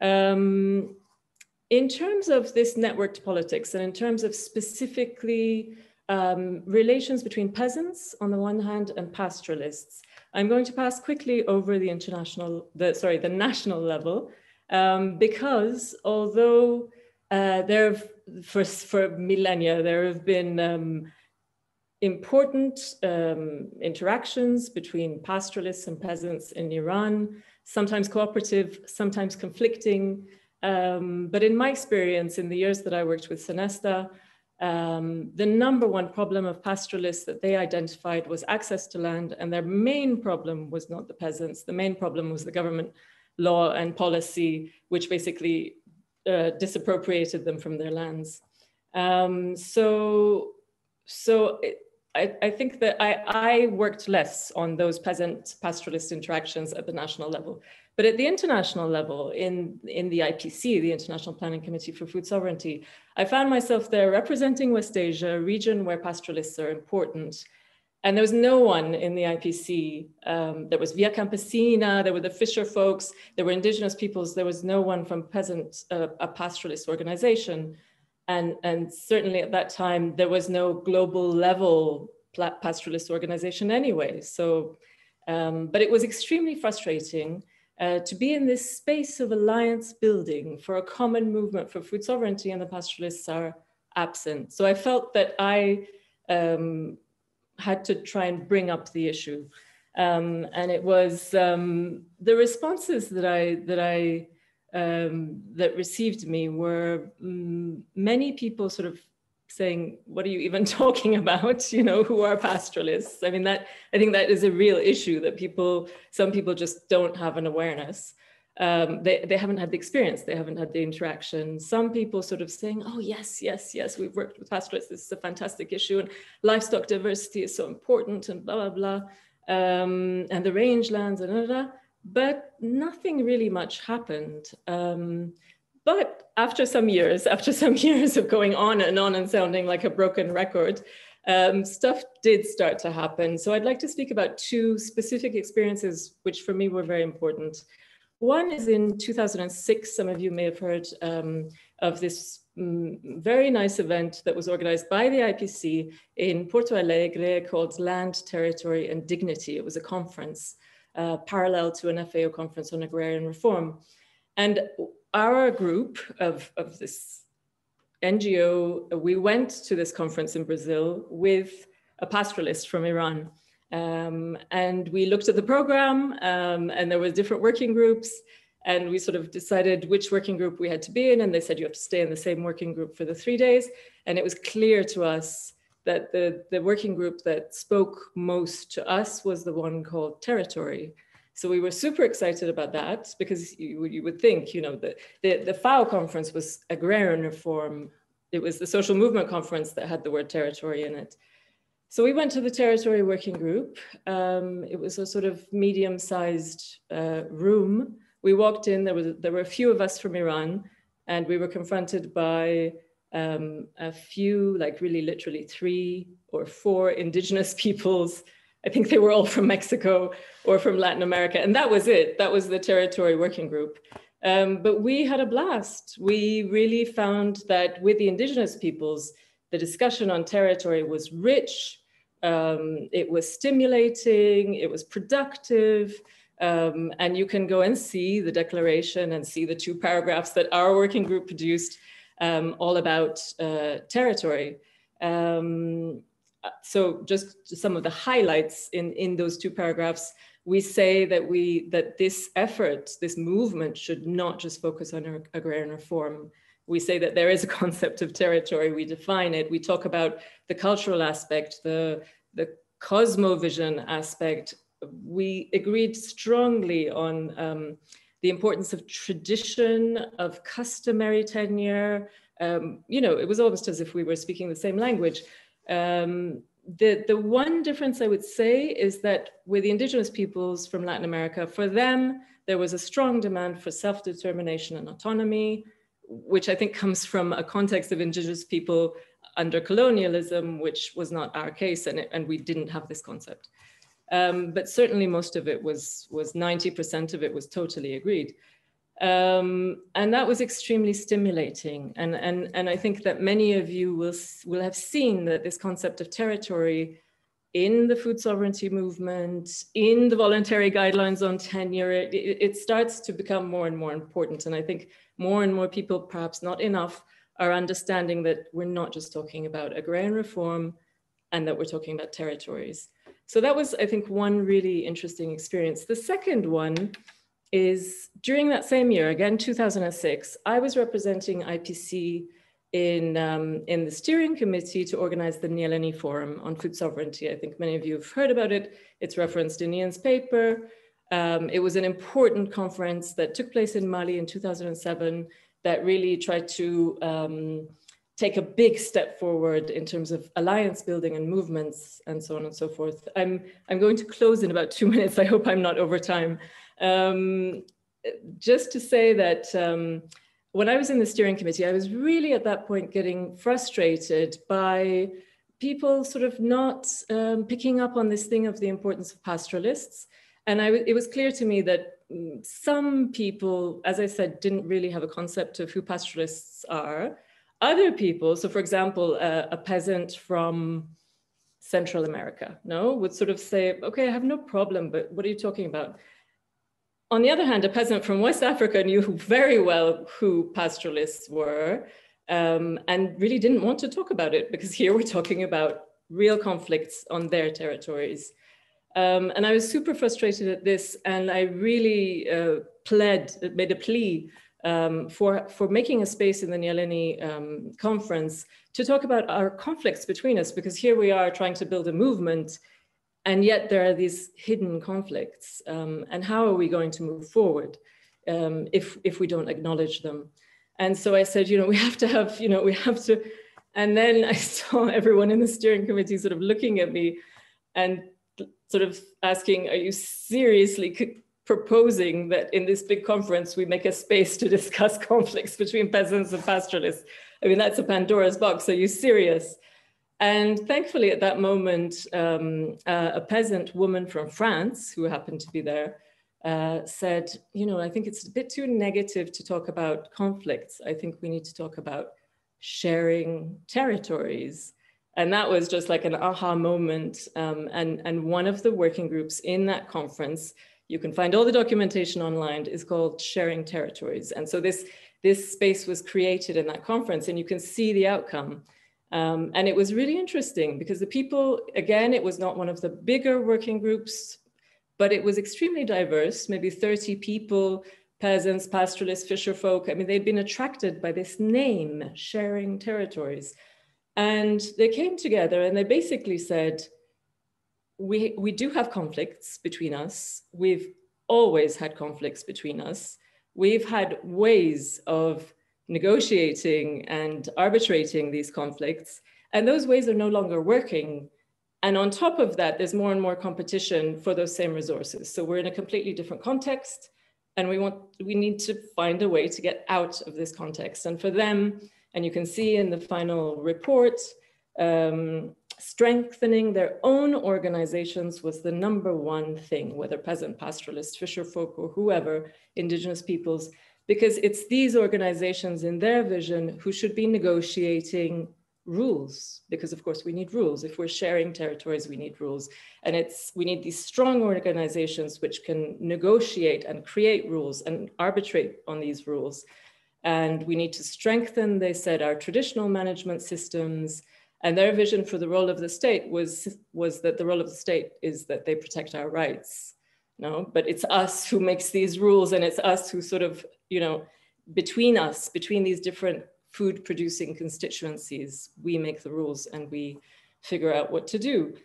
Um, in terms of this networked politics and in terms of specifically um, relations between peasants on the one hand and pastoralists, I'm going to pass quickly over the international, the, sorry, the national level, um, because although uh, there have for, for millennia, there have been um, important um, interactions between pastoralists and peasants in Iran, sometimes cooperative, sometimes conflicting. Um, but in my experience, in the years that I worked with Cenesta, um, the number one problem of pastoralists that they identified was access to land, and their main problem was not the peasants. The main problem was the government law and policy, which basically uh, disappropriated them from their lands. Um, so, so it, I, I, think that I, I worked less on those peasant pastoralist interactions at the national level. But at the international level, in, in the IPC, the International Planning Committee for Food Sovereignty, I found myself there representing West Asia, a region where pastoralists are important. And there was no one in the IPC. Um, there was Via Campesina, there were the fisher folks, there were indigenous peoples. There was no one from peasant, uh, a pastoralist organization. And, and certainly at that time, there was no global level pastoralist organization anyway. So, um, but it was extremely frustrating uh, to be in this space of alliance building for a common movement for food sovereignty and the pastoralists are absent. So I felt that I um, had to try and bring up the issue. Um, and it was um, the responses that I, that I, um, that received me were mm, many people sort of saying, what are you even talking about? You know, who are pastoralists? I mean, that I think that is a real issue that people, some people just don't have an awareness. Um, they, they haven't had the experience, they haven't had the interaction. Some people sort of saying, oh, yes, yes, yes, we've worked with pastoralists, this is a fantastic issue, and livestock diversity is so important, and blah, blah, blah. Um, and the rangelands, and blah, blah, blah. but nothing really much happened. Um, but after some years, after some years of going on and on and sounding like a broken record, um, stuff did start to happen. So I'd like to speak about two specific experiences, which for me were very important. One is in 2006, some of you may have heard um, of this um, very nice event that was organized by the IPC in Porto Alegre called Land, Territory and Dignity. It was a conference uh, parallel to an FAO conference on agrarian reform. And our group of, of this NGO, we went to this conference in Brazil with a pastoralist from Iran. Um, and we looked at the program um, and there were different working groups and we sort of decided which working group we had to be in. And they said, you have to stay in the same working group for the three days. And it was clear to us that the, the working group that spoke most to us was the one called territory. So we were super excited about that because you, you would think, you know, the, the, the FAO conference was agrarian reform. It was the social movement conference that had the word territory in it. So we went to the territory working group. Um, it was a sort of medium-sized uh, room. We walked in, there, was, there were a few of us from Iran, and we were confronted by um, a few, like really literally three or four indigenous peoples I think they were all from Mexico or from Latin America. And that was it. That was the territory working group. Um, but we had a blast. We really found that with the indigenous peoples, the discussion on territory was rich, um, it was stimulating, it was productive. Um, and you can go and see the declaration and see the two paragraphs that our working group produced um, all about uh, territory. Um, so just some of the highlights in, in those two paragraphs, we say that we that this effort, this movement should not just focus on agrarian reform. We say that there is a concept of territory, we define it, we talk about the cultural aspect, the, the cosmovision aspect. We agreed strongly on um, the importance of tradition, of customary tenure. Um, you know, it was almost as if we were speaking the same language. Um, the, the one difference I would say is that with the indigenous peoples from Latin America, for them, there was a strong demand for self-determination and autonomy, which I think comes from a context of indigenous people under colonialism, which was not our case, and, it, and we didn't have this concept. Um, but certainly most of it was, was 90% of it was totally agreed. Um, and that was extremely stimulating. And, and, and I think that many of you will, will have seen that this concept of territory in the food sovereignty movement, in the voluntary guidelines on tenure, it, it, starts to become more and more important. And I think more and more people, perhaps not enough, are understanding that we're not just talking about agrarian reform and that we're talking about territories. So that was, I think, one really interesting experience. The second one is during that same year, again, 2006, I was representing IPC in, um, in the steering committee to organize the Nyéléni Forum on Food Sovereignty. I think many of you have heard about it. It's referenced in Ian's paper. Um, it was an important conference that took place in Mali in 2007 that really tried to um, take a big step forward in terms of alliance building and movements and so on and so forth. I'm, I'm going to close in about two minutes. I hope I'm not over time. Um, just to say that um, when I was in the steering committee, I was really at that point getting frustrated by people sort of not um, picking up on this thing of the importance of pastoralists. And I, it was clear to me that mm, some people, as I said, didn't really have a concept of who pastoralists are. Other people, so for example, uh, a peasant from Central America, no, would sort of say, okay, I have no problem, but what are you talking about? On the other hand, a peasant from West Africa knew very well who pastoralists were um, and really didn't want to talk about it because here we're talking about real conflicts on their territories. Um, and I was super frustrated at this, and I really uh, pled, made a plea um, for, for making a space in the Nyéléni um, conference to talk about our conflicts between us, because here we are trying to build a movement and yet there are these hidden conflicts. Um, and how are we going to move forward um, if, if we don't acknowledge them? And so I said, you know, we have to have, you know, we have to. And then I saw everyone in the steering committee sort of looking at me and sort of asking, are you seriously proposing that in this big conference we make a space to discuss conflicts between peasants and pastoralists? I mean, that's a Pandora's box. Are you serious? And thankfully, at that moment, um, uh, a peasant woman from France who happened to be there uh, said, You know, I think it's a bit too negative to talk about conflicts. I think we need to talk about sharing territories. And that was just like an aha moment. Um, and, and one of the working groups in that conference, you can find all the documentation online, is called Sharing Territories. And so this, this space was created in that conference, and you can see the outcome. Um, and it was really interesting because the people, again, it was not one of the bigger working groups, but it was extremely diverse, maybe 30 people, peasants, pastoralists, fisher folk. I mean, they'd been attracted by this name, sharing territories. And they came together and they basically said, we, we do have conflicts between us. We've always had conflicts between us. We've had ways of negotiating and arbitrating these conflicts. And those ways are no longer working. And on top of that, there's more and more competition for those same resources. So we're in a completely different context and we want we need to find a way to get out of this context. And for them, and you can see in the final report, um, strengthening their own organizations was the number one thing, whether peasant, pastoralist, fisher folk, or whoever, indigenous peoples, because it's these organizations in their vision who should be negotiating rules because of course we need rules. If we're sharing territories we need rules. And it's we need these strong organizations which can negotiate and create rules and arbitrate on these rules. And we need to strengthen they said our traditional management systems. And their vision for the role of the state was was that the role of the state is that they protect our rights no but it's us who makes these rules and it's us who sort of you know, between us, between these different food producing constituencies, we make the rules and we figure out what to do.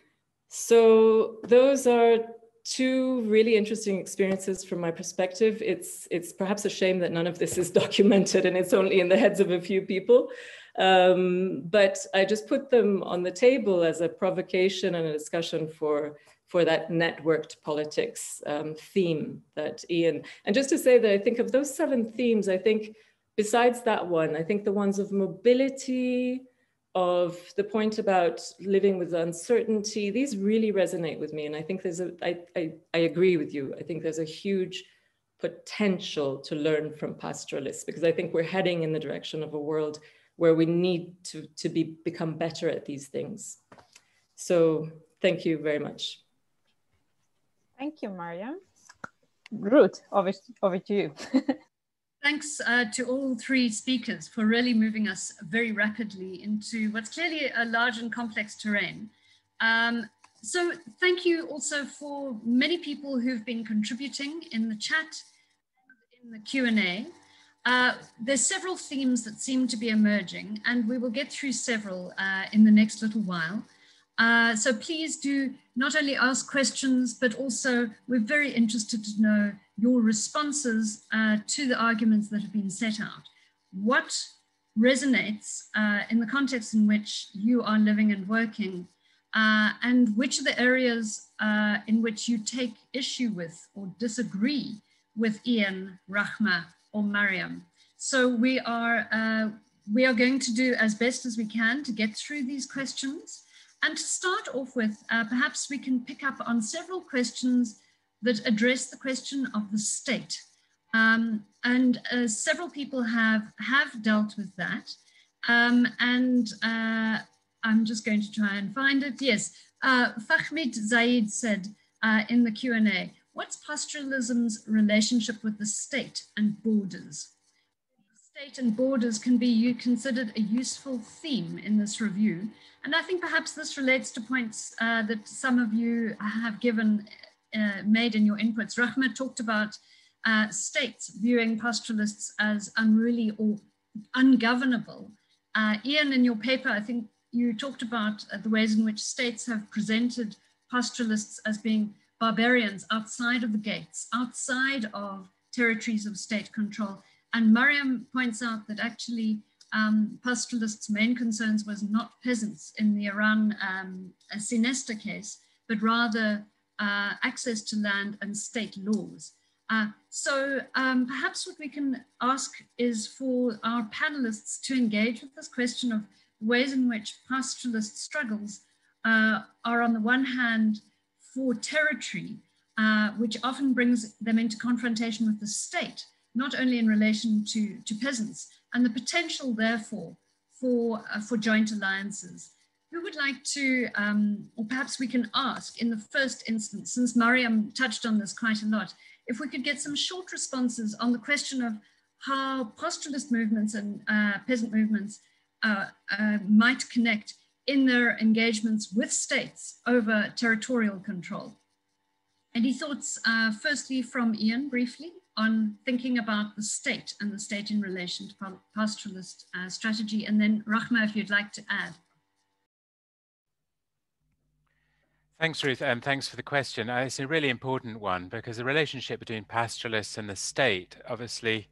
So those are two really interesting experiences from my perspective. It's, it's perhaps a shame that none of this is documented and it's only in the heads of a few people. Um, but I just put them on the table as a provocation and a discussion for for that networked politics um, theme that Ian, and just to say that I think of those seven themes, I think besides that one, I think the ones of mobility, of the point about living with uncertainty, these really resonate with me. And I think there's a, I, I, I agree with you. I think there's a huge potential to learn from pastoralists because I think we're heading in the direction of a world where we need to, to be, become better at these things. So thank you very much. Thank you, Mariam. Ruth, over, over to you. Thanks uh, to all three speakers for really moving us very rapidly into what's clearly a large and complex terrain. Um, so thank you also for many people who've been contributing in the chat. in the Q&A. Uh, there's several themes that seem to be emerging, and we will get through several uh, in the next little while. Uh, so please do not only ask questions, but also we're very interested to know your responses uh, to the arguments that have been set out. What resonates uh, in the context in which you are living and working, uh, and which are the areas uh, in which you take issue with or disagree with Ian, Rahma, or Mariam. So we are, we are going to do as best as we can to get through these questions. And to start off with, uh, perhaps we can pick up on several questions that address the question of the state. Um, and uh, several people have, have dealt with that. Um, and uh, I'm just going to try and find it. Yes, uh, Fahmid Zaid said uh, in the Q&A, what's pastoralism's relationship with the state and borders? State and borders can be considered a useful theme in this review. And I think perhaps this relates to points uh, that some of you have given, uh, made in your inputs. Rahma talked about uh, states viewing pastoralists as unruly or ungovernable. Uh, Ian, in your paper, I think you talked about uh, the ways in which states have presented pastoralists as being barbarians outside of the gates, outside of territories of state control. And Mariam points out that actually um, pastoralists' main concerns was not peasants in the Iran um, Cenesta case, but rather uh, access to land and state laws. Uh, so um, perhaps what we can ask is for our panelists to engage with this question of ways in which pastoralist struggles uh, are on the one hand for territory, uh, which often brings them into confrontation with the state, not only in relation to, to peasants, and the potential therefore for, uh, for joint alliances. Who would like to, um, or perhaps we can ask in the first instance, since Mariam touched on this quite a lot, if we could get some short responses on the question of how pastoralist movements and uh, peasant movements uh, uh, might connect in their engagements with states over territorial control. Any thoughts, uh, firstly from Ian, briefly, on thinking about the state and the state in relation to pastoralist uh, strategy, and then Rahma, if you'd like to add. Thanks, Ruth, and thanks for the question. Uh, it's a really important one because the relationship between pastoralists and the state obviously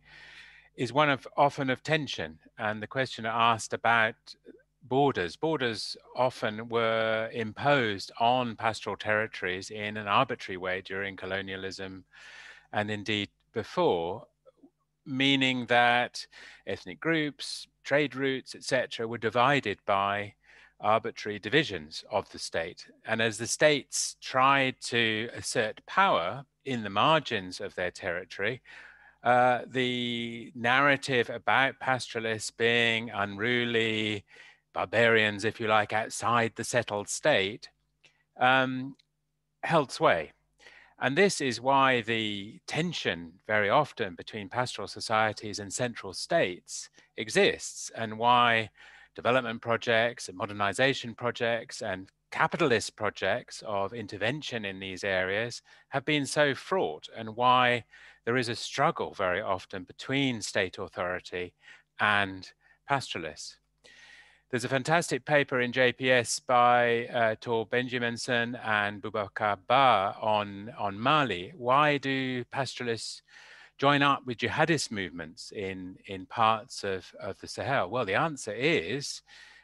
is one of often of tension. And the question asked about borders. Borders often were imposed on pastoral territories in an arbitrary way during colonialism and indeed before, meaning that ethnic groups, trade routes, etc., were divided by arbitrary divisions of the state. And as the states tried to assert power in the margins of their territory, uh, the narrative about pastoralists being unruly, barbarians, if you like, outside the settled state, um, held sway. And this is why the tension very often between pastoral societies and central states exists, and why development projects and modernization projects and capitalist projects of intervention in these areas have been so fraught and why there is a struggle very often between state authority and pastoralists. There's a fantastic paper in JPS by uh, Tor Benjaminsen and Boubacar Ba on, on Mali. Why do pastoralists join up with jihadist movements in, in parts of, of the Sahel? Well, the answer is,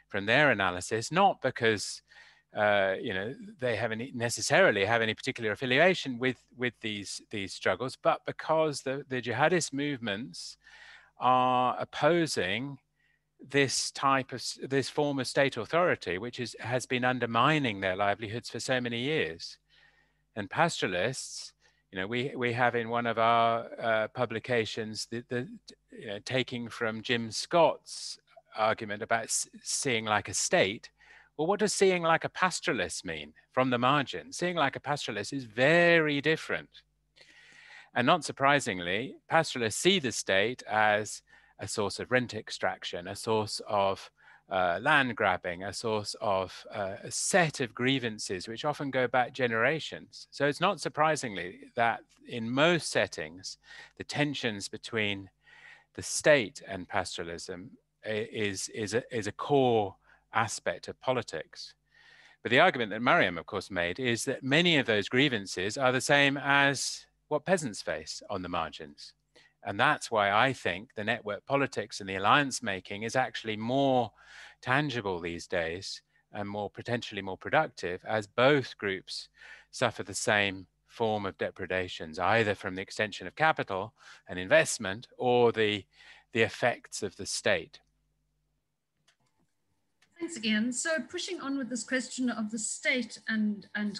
from their analysis, not because uh, you know they have any necessarily have any particular affiliation with with these these struggles, but because the, the jihadist movements are opposing this type of this form of state authority, which is has been undermining their livelihoods for so many years. And pastoralists you know, we, we have in one of our uh, publications the, the you know, taking from Jim Scott's argument about seeing like a state. Well, what does seeing like a pastoralist mean from the margin? Seeing like a pastoralist is very different. And not surprisingly, pastoralists see the state as a source of rent extraction, a source of uh, land grabbing, a source of uh, a set of grievances which often go back generations. So it's not surprisingly that in most settings, the tensions between the state and pastoralism is, is, a, is a core aspect of politics. But the argument that Mariam, of course, made is that many of those grievances are the same as what peasants face on the margins. And that's why I think the network politics and the alliance making is actually more tangible these days and more potentially more productive as both groups suffer the same form of depredations, either from the extension of capital and investment or the, the effects of the state. Thanks again. So pushing on with this question of the state and, and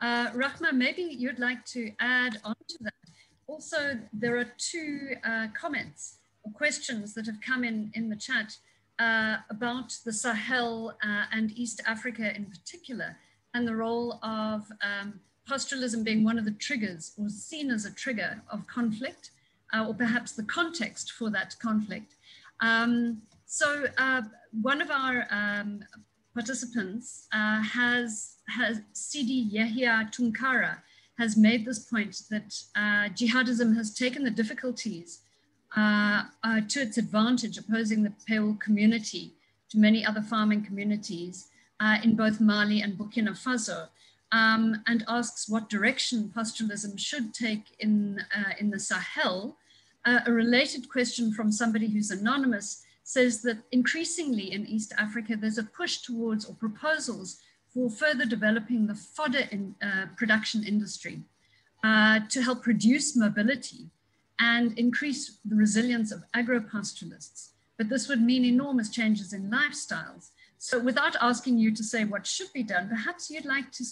uh, Rahma, maybe you'd like to add on to that. Also, there are two uh, comments or questions that have come in in the chat uh, about the Sahel uh, and East Africa in particular, and the role of um, pastoralism being one of the triggers or seen as a trigger of conflict, uh, or perhaps the context for that conflict. Um, so uh, one of our um, participants uh, has, has Sidi Yahya Tunkara has made this point that uh, jihadism has taken the difficulties uh, uh, to its advantage, opposing the Peul community to many other farming communities uh, in both Mali and Burkina Faso, um, and asks what direction pastoralism should take in, uh, in the Sahel. a related question from somebody who's anonymous says that increasingly in East Africa, there's a push towards or proposals for further developing the fodder in, uh, production industry uh, to help reduce mobility and increase the resilience of agro-pastoralists. But this would mean enormous changes in lifestyles. So without asking you to say what should be done, perhaps you'd like to,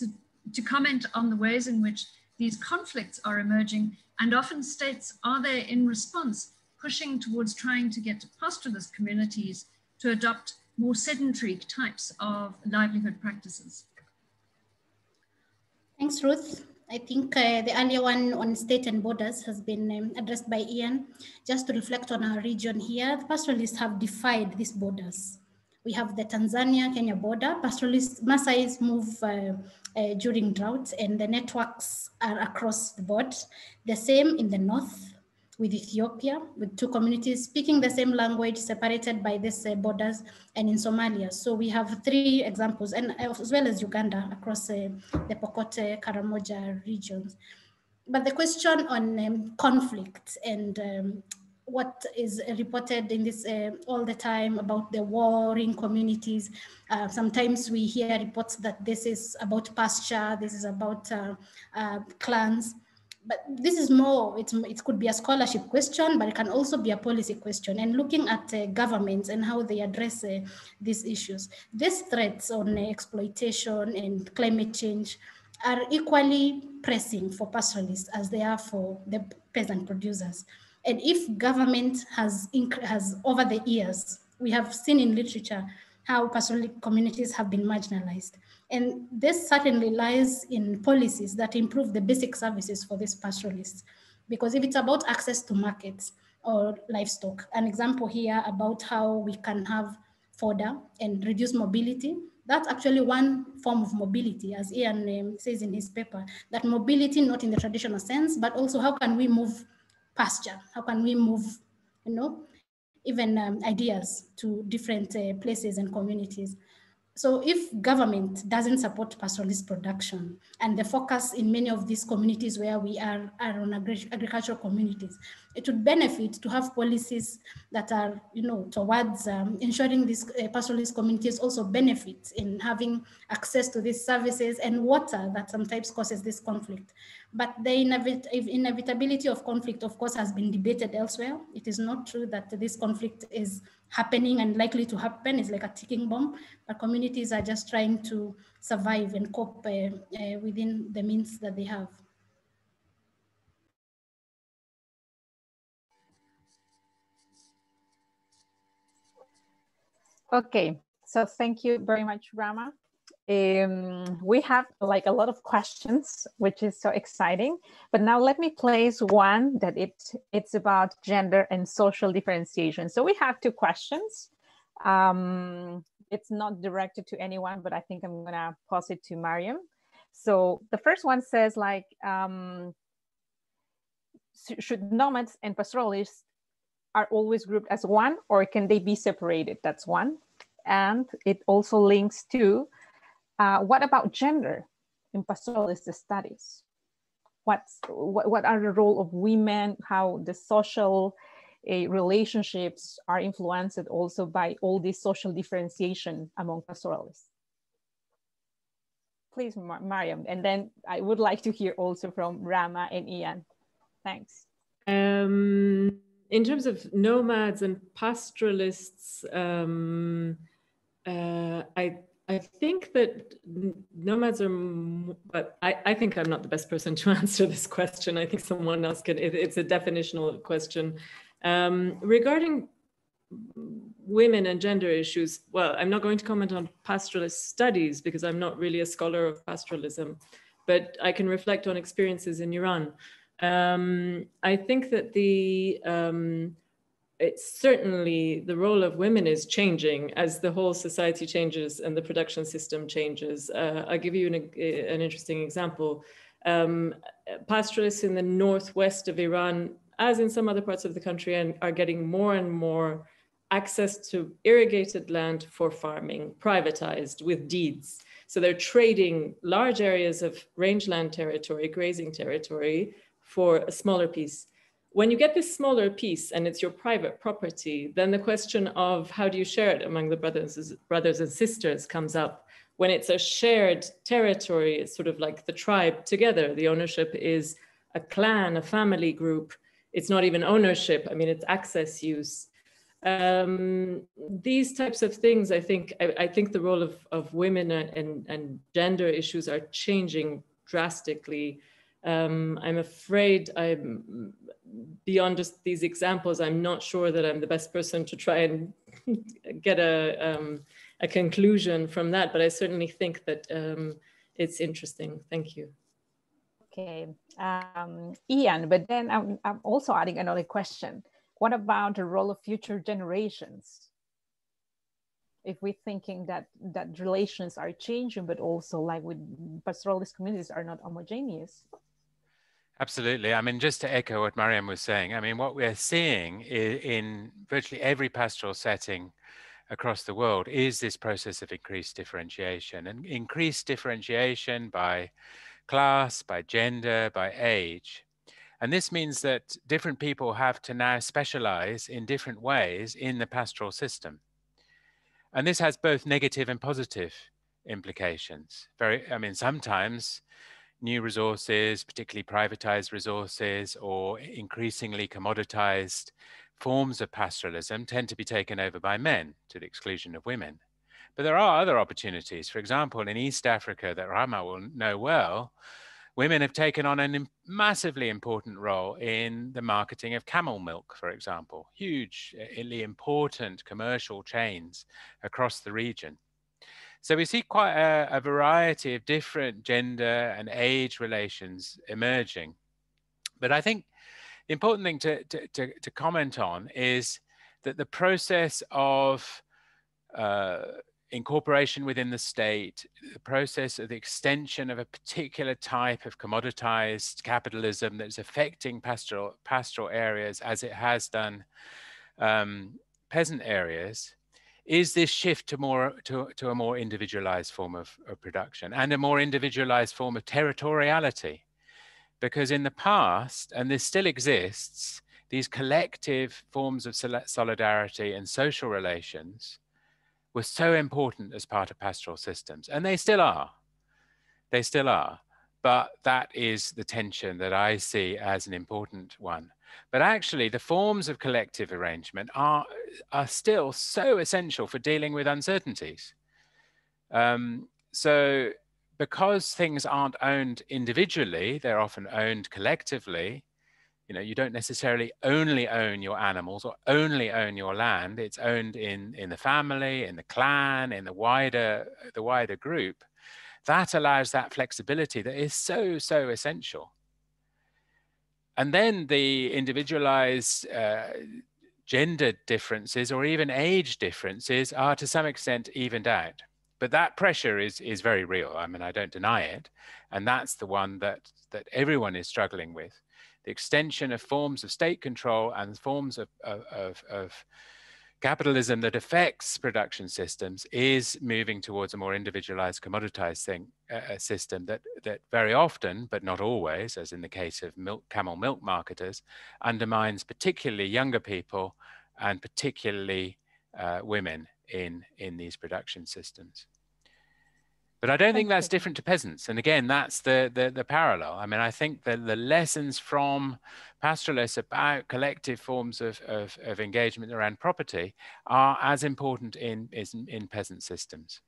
to comment on the ways in which these conflicts are emerging and often states are there in response pushing towards trying to get pastoralist communities to adopt more sedentary types of livelihood practices. Thanks, Ruth. I think uh, the earlier one on state and borders has been um, addressed by Ian. Just to reflect on our region here, the pastoralists have defied these borders. We have the Tanzania-Kenya border. Pastoralists, Maasai's move uh, uh, during droughts and the networks are across the board. The same in the north, with Ethiopia, with two communities speaking the same language, separated by these uh, borders, and in Somalia. So we have three examples, and uh, as well as Uganda across uh, the Pokote, Karamoja regions. But the question on um, conflict and um, what is reported in this uh, all the time about the warring communities. Uh, sometimes we hear reports that this is about pasture, this is about uh, uh clans but this is more, it's, it could be a scholarship question, but it can also be a policy question. And looking at uh, governments and how they address uh, these issues, these threats on uh, exploitation and climate change are equally pressing for pastoralists as they are for the peasant producers. And if government has, has over the years, we have seen in literature how pastoral communities have been marginalized. And this certainly lies in policies that improve the basic services for these pastoralists. Because if it's about access to markets or livestock, an example here about how we can have fodder and reduce mobility, that's actually one form of mobility, as Ian um, says in his paper, that mobility not in the traditional sense, but also how can we move pasture? How can we move, you know, even um, ideas to different uh, places and communities so if government doesn't support pastoralist production and the focus in many of these communities where we are, are on agri agricultural communities, it would benefit to have policies that are, you know, towards um, ensuring these uh, pastoralist communities also benefit in having access to these services and water that sometimes causes this conflict. But the inevit inevitability of conflict, of course, has been debated elsewhere. It is not true that this conflict is happening and likely to happen. is like a ticking bomb, but communities are just trying to survive and cope uh, uh, within the means that they have. Okay, so thank you very much, Rahma. Um, we have like a lot of questions, which is so exciting. But now let me place one that it, it's about gender and social differentiation. So we have two questions. Um, it's not directed to anyone, but I think I'm gonna pose it to Mariam. So the first one says like, um, should nomads and pastoralists are always grouped as one or can they be separated? That's one. And it also links to uh, what about gender in pastoralist studies? What's, what, what are the role of women, how the social uh, relationships are influenced also by all this social differentiation among pastoralists? Please, Mar Mariam, and then I would like to hear also from Rahma and Ian. Thanks. Um, in terms of nomads and pastoralists, um, uh, I I think that nomads are, but I, I think I'm not the best person to answer this question. I think someone else can. It, it's a definitional question um, regarding women and gender issues. Well, I'm not going to comment on pastoralist studies because I'm not really a scholar of pastoralism, but I can reflect on experiences in Iran. Um, I think that the um, it's certainly the role of women is changing as the whole society changes and the production system changes. Uh, I'll give you an, an interesting example. Um, pastoralists in the northwest of Iran, as in some other parts of the country, and are getting more and more access to irrigated land for farming, privatized with deeds. So they're trading large areas of rangeland territory, grazing territory, for a smaller piece. When you get this smaller piece and it's your private property, then the question of how do you share it among the brothers, brothers and sisters comes up. When it's a shared territory, it's sort of like the tribe together. The ownership is a clan, a family group. It's not even ownership. I mean, it's access use. Um, these types of things, I think, I, I think the role of, of women and, and gender issues are changing drastically um, I'm afraid I'm beyond just these examples. I'm not sure that I'm the best person to try and get a, um, a conclusion from that, but I certainly think that um, it's interesting. Thank you. Okay, um, Ian, but then I'm, I'm also adding another question. What about the role of future generations? if we're thinking that that relations are changing but also like with pastoralist communities are not homogeneous Absolutely. I mean, just to echo what Mariam was saying, I mean, what we're seeing in virtually every pastoral setting across the world is this process of increased differentiation and increased differentiation by class, by gender, by age. And this means that different people have to now specialize in different ways in the pastoral system. And this has both negative and positive implications. Very, I mean, sometimes new resources, particularly privatized resources or increasingly commoditized forms of pastoralism tend to be taken over by men to the exclusion of women. But there are other opportunities. For example, in East Africa that Rahma will know well, women have taken on a massively important role in the marketing of camel milk, for example, hugely important commercial chains across the region. So we see quite a, a variety of different gender and age relations emerging. But I think the important thing to, to, to, to comment on is that the process of uh, incorporation within the state, the process of the extension of a particular type of commoditized capitalism that's affecting pastoral, pastoral areas as it has done um, peasant areas, is this shift to more to, to a more individualized form of, of production and a more individualized form of territoriality? Because in the past and this still exists these collective forms of solidarity and social relations were so important as part of pastoral systems and they still are. They still are but that is the tension that i see as an important one but actually, the forms of collective arrangement are, are still so essential for dealing with uncertainties. Um, so because things aren't owned individually, they're often owned collectively. You know, you don't necessarily only own your animals or only own your land. It's owned in, in the family, in the clan, in the wider, the wider group. That allows that flexibility that is so, so essential and then the individualized uh, gender differences or even age differences are to some extent evened out. But that pressure is, is very real. I mean, I don't deny it. And that's the one that, that everyone is struggling with. The extension of forms of state control and forms of, of, of capitalism that affects production systems is moving towards a more individualized, commoditized thing, uh, system that, that very often, but not always, as in the case of milk, camel milk marketers, undermines particularly younger people and particularly uh, women in, in these production systems. But I don't think that's different to peasants. And again, that's the, the, the parallel. I mean, I think that the lessons from pastoralists about collective forms of, of, of engagement around property are as important in, in, in peasant systems.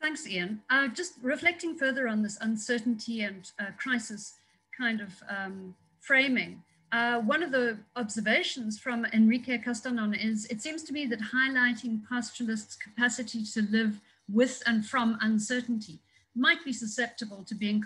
Thanks, Ian. Uh, just reflecting further on this uncertainty and uh, crisis kind of um, framing, uh, one of the observations from Enrique Castanon is it seems to me that highlighting pastoralists' capacity to live with and from uncertainty might be susceptible to being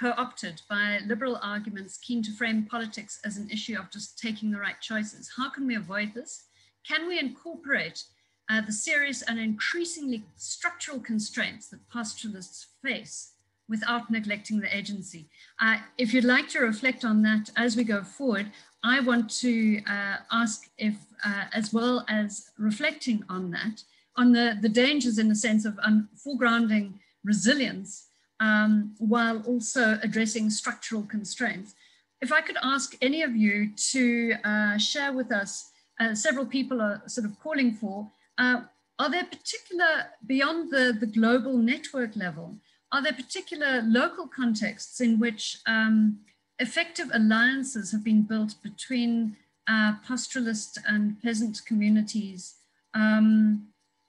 co-opted by liberal arguments keen to frame politics as an issue of just taking the right choices. How can we avoid this? Can we incorporate uh, the serious and increasingly structural constraints that pastoralists face without neglecting the agency? Uh, if you'd like to reflect on that as we go forward, I want to uh, ask if, uh, as well as reflecting on that, on the, the dangers in the sense of um, foregrounding resilience um, while also addressing structural constraints. If I could ask any of you to uh, share with us, uh, several people are sort of calling for, uh, are there particular, beyond the, the global network level, are there particular local contexts in which um, effective alliances have been built between uh, pastoralist and peasant communities um,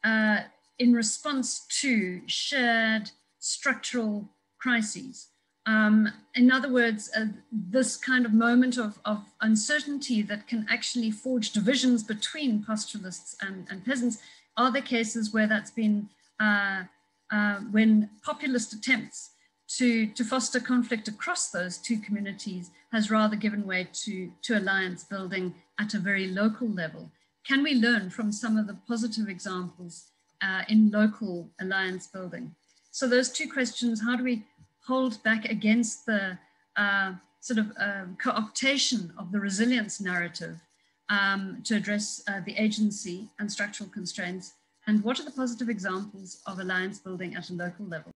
uh, in response to shared structural crises. Um, in other words, uh, this kind of moment of, of, uncertainty that can actually forge divisions between pastoralists and, and peasants, are there cases where that's been, uh, uh, when populist attempts to, to foster conflict across those two communities has rather given way to, to alliance building at a very local level? Can we learn from some of the positive examples uh, in local alliance building? So those two questions, how do we hold back against the uh, sort of um, co-optation of the resilience narrative um, to address uh, the agency and structural constraints? And what are the positive examples of alliance building at a local level?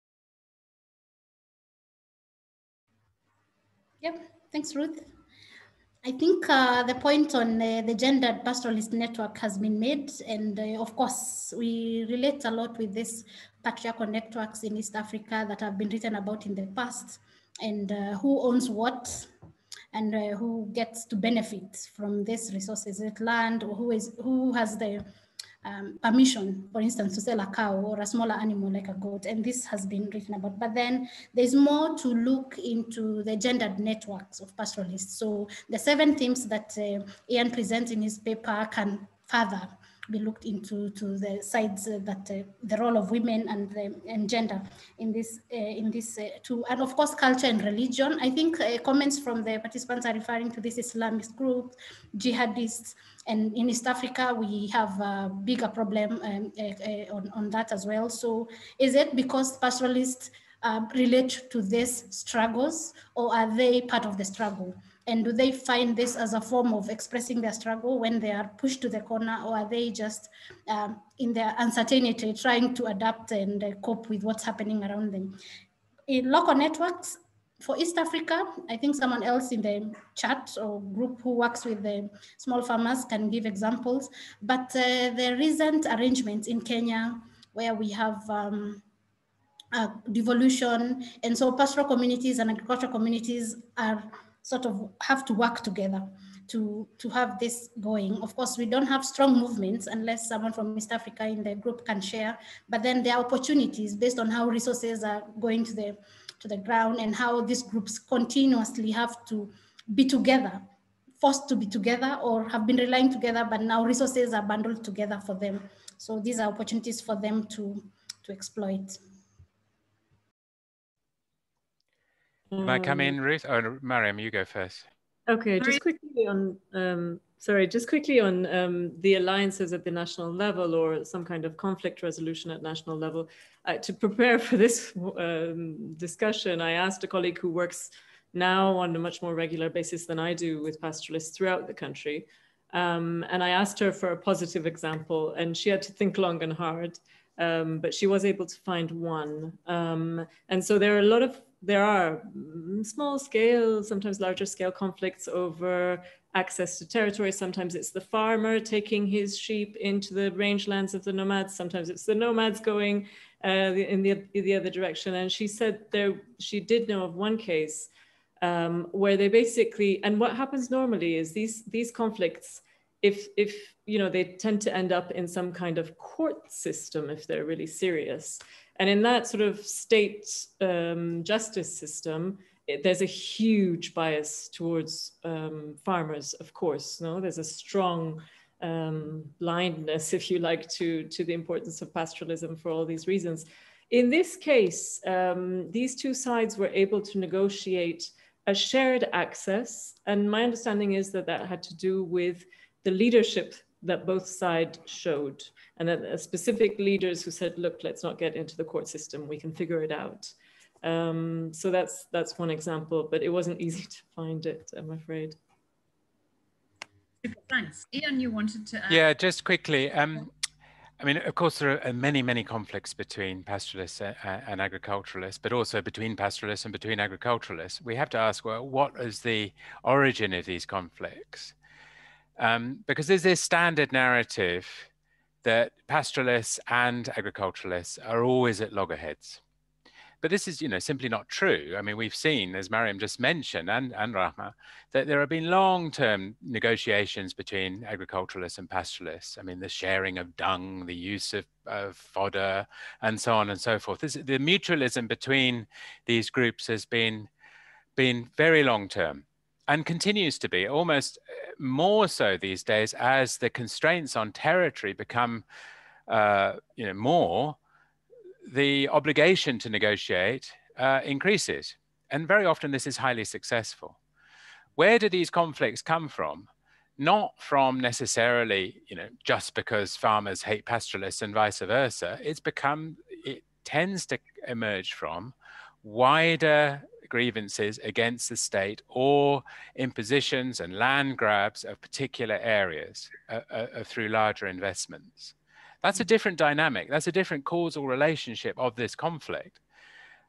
Yep, thanks, Ruth. I think uh, the point on uh, the gendered pastoralist network has been made. And uh, of course, we relate a lot with these patriarchal networks in East Africa that have been written about in the past and uh, who owns what and uh, who gets to benefit from these resources, it land or who is who has the um, permission, for instance, to sell a cow or a smaller animal like a goat, and this has been written about. But then there's more to look into the gendered networks of pastoralists. So the seven themes that uh, Ian presents in his paper can further be looked into to the sides uh, that uh, the role of women and, the, and gender in this uh, in this uh, too and of course culture and religion i think uh, comments from the participants are referring to this islamist group jihadists and in East Africa, we have a bigger problem um, uh, on, on that as well. So is it because pastoralists uh, relate to these struggles or are they part of the struggle? And do they find this as a form of expressing their struggle when they are pushed to the corner or are they just um, in their uncertainty trying to adapt and uh, cope with what's happening around them? In local networks, for East Africa, I think someone else in the chat or group who works with the small farmers can give examples. But uh, the recent arrangements in Kenya, where we have um, devolution, and so pastoral communities and agricultural communities are sort of have to work together to, to have this going. Of course, we don't have strong movements unless someone from East Africa in the group can share, but then there are opportunities based on how resources are going to the to the ground and how these groups continuously have to be together, forced to be together or have been relying together, but now resources are bundled together for them. So these are opportunities for them to, to exploit. Might come in, Ruth? Oh, Mariam, you go first. Okay, just quickly on um, sorry, just quickly on um, the alliances at the national level or some kind of conflict resolution at national level. Uh, to prepare for this um, discussion, I asked a colleague who works now on a much more regular basis than I do with pastoralists throughout the country. Um, and I asked her for a positive example, and she had to think long and hard, um, but she was able to find one. Um, and so there are a lot of there are small scale, sometimes larger scale conflicts over access to territory. Sometimes it's the farmer taking his sheep into the rangelands of the nomads. Sometimes it's the nomads going uh, in, the, in the other direction. And she said there, she did know of one case um, where they basically, and what happens normally is these, these conflicts, if, if, you know, they tend to end up in some kind of court system if they're really serious. And in that sort of state um, justice system, there's a huge bias towards um, farmers, of course. No, there's a strong um, blindness, if you like, to, to the importance of pastoralism for all these reasons. In this case, um, these two sides were able to negotiate a shared access. And my understanding is that that had to do with the leadership that both sides showed and that uh, specific leaders who said, look, let's not get into the court system, we can figure it out. Um, so that's that's one example, but it wasn't easy to find it, I'm afraid. Thanks. Ian, you wanted to add? Yeah, just quickly. Um, I mean, of course, there are many, many conflicts between pastoralists and agriculturalists, but also between pastoralists and between agriculturalists. We have to ask, well, what is the origin of these conflicts? Um, because there's this standard narrative that pastoralists and agriculturalists are always at loggerheads. But this is, you know, simply not true. I mean, we've seen, as Mariam just mentioned, and, and Rahma, that there have been long-term negotiations between agriculturalists and pastoralists. I mean, the sharing of dung, the use of, of fodder, and so on and so forth. This, the mutualism between these groups has been, been very long-term and continues to be almost uh, more so these days as the constraints on territory become uh, you know more the obligation to negotiate uh, increases. And very often this is highly successful. Where do these conflicts come from? Not from necessarily, you know, just because farmers hate pastoralists and vice versa. It's become, it tends to emerge from wider grievances against the state or impositions and land grabs of particular areas uh, uh, through larger investments. That's a different dynamic. That's a different causal relationship of this conflict.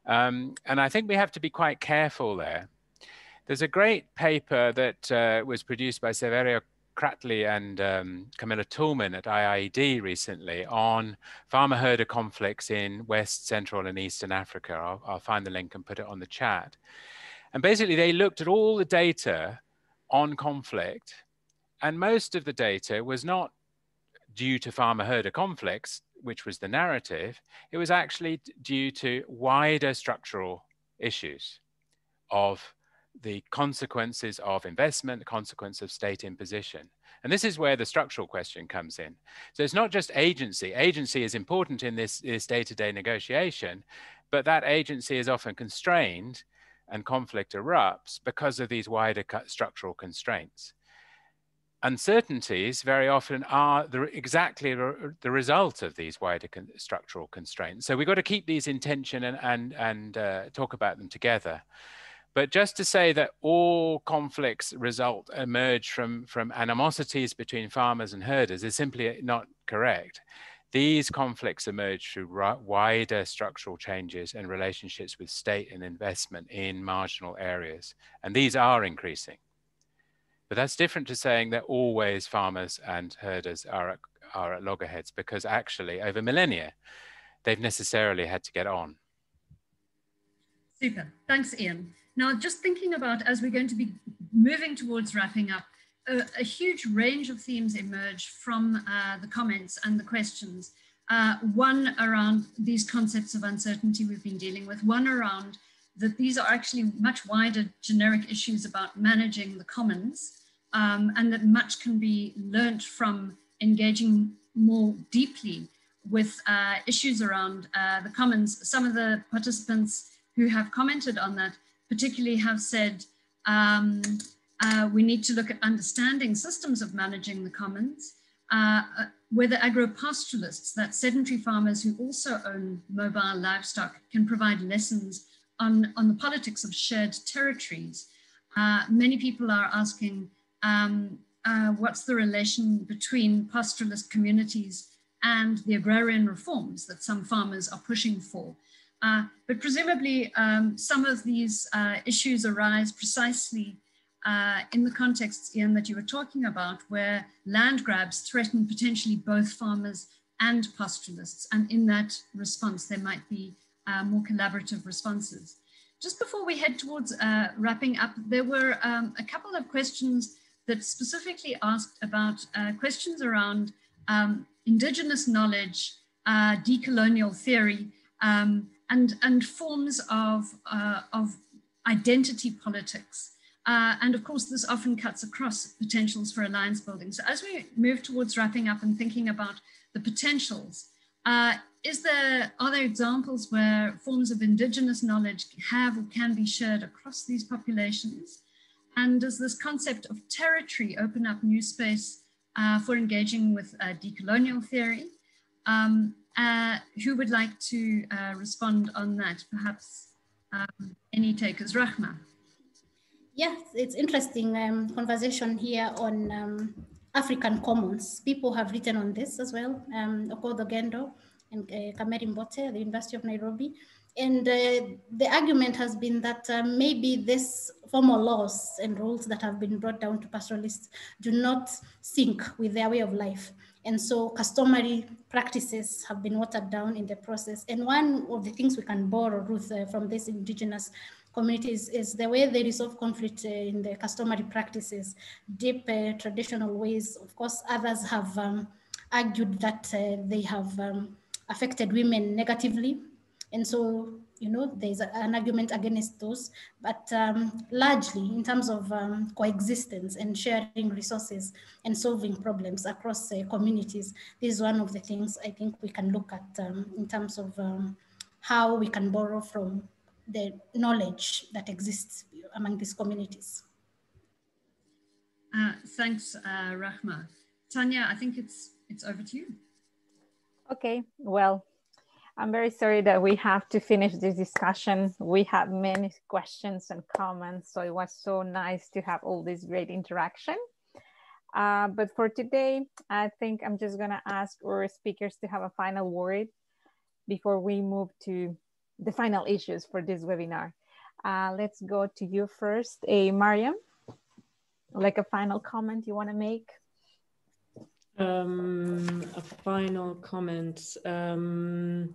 Um, and I think we have to be quite careful there. There's a great paper that uh, was produced by Saverio Kratli and um, Camilla Toulmin at IIED recently on farmer herder conflicts in West, Central, and Eastern Africa. I'll, I'll find the link and put it on the chat. And basically, they looked at all the data on conflict, and most of the data was not due to farmer herder conflicts, which was the narrative, it was actually due to wider structural issues of the consequences of investment, the consequence of state imposition. And this is where the structural question comes in. So it's not just agency. Agency is important in this, this day-to-day -day negotiation, but that agency is often constrained and conflict erupts because of these wider structural constraints uncertainties very often are the, exactly the result of these wider con structural constraints. So we've got to keep these in tension and, and, and uh, talk about them together. But just to say that all conflicts result emerge from, from animosities between farmers and herders is simply not correct. These conflicts emerge through wider structural changes and relationships with state and investment in marginal areas. And these are increasing. But that's different to saying that always farmers and herders are at, are at loggerheads because actually over millennia, they've necessarily had to get on. Super, thanks Ian. Now just thinking about as we're going to be moving towards wrapping up, a, a huge range of themes emerge from uh, the comments and the questions. Uh, one around these concepts of uncertainty we've been dealing with, one around that these are actually much wider generic issues about managing the commons um, and that much can be learnt from engaging more deeply with uh, issues around uh, the commons. Some of the participants who have commented on that particularly have said um, Uh, we need to look at understanding systems of managing the commons, uh, uh whether agropastoralists, that sedentary farmers who also own mobile livestock, can provide lessons on, on the politics of shared territories. Uh, many people are asking, um, uh, what's the relation between pastoralist communities and the agrarian reforms that some farmers are pushing for? Uh, but presumably um, some of these uh, issues arise precisely uh, in the context, Ian, that you were talking about, where land grabs threaten potentially both farmers and pastoralists. And in that response, there might be uh, more collaborative responses. Just before we head towards uh, wrapping up, there were um, a couple of questions that specifically asked about uh, questions around um, indigenous knowledge, uh, decolonial theory, um, and, and forms of, uh, of identity politics. Uh, and of course, this often cuts across potentials for alliance building. So as we move towards wrapping up and thinking about the potentials, uh, is there, are there examples where forms of indigenous knowledge have or can be shared across these populations? And does this concept of territory open up new space uh, for engaging with uh, decolonial theory? Um, uh, who would like to uh, respond on that? Perhaps um, any takers, Rahma? Yes, it's interesting um, conversation here on um, African commons. People have written on this as well. Um, Okoth Ogendo and uh, Kameri Mbote, the University of Nairobi. And uh, the argument has been that uh, maybe this formal laws and rules that have been brought down to pastoralists do not sync with their way of life. And so customary practices have been watered down in the process. And one of the things we can borrow, Ruth, uh, from these indigenous communities is the way they resolve conflict uh, in the customary practices, deep uh, traditional ways. Of course, others have um, argued that uh, they have um, affected women negatively. And so, you know, there's an argument against those, but um, largely in terms of um, coexistence and sharing resources and solving problems across uh, communities, this is one of the things I think we can look at um, in terms of um, how we can borrow from the knowledge that exists among these communities. Uh, thanks, uh, Rahma. Tanya, I think it's it's over to you. Okay, well, I'm very sorry that we have to finish this discussion. We had many questions and comments, so it was so nice to have all this great interaction. Uh, but for today, I think I'm just gonna ask our speakers to have a final word before we move to the final issues for this webinar. Uh, let's go to you first, uh, Mariam. Like a final comment you want to make? Um, a final comment. Um,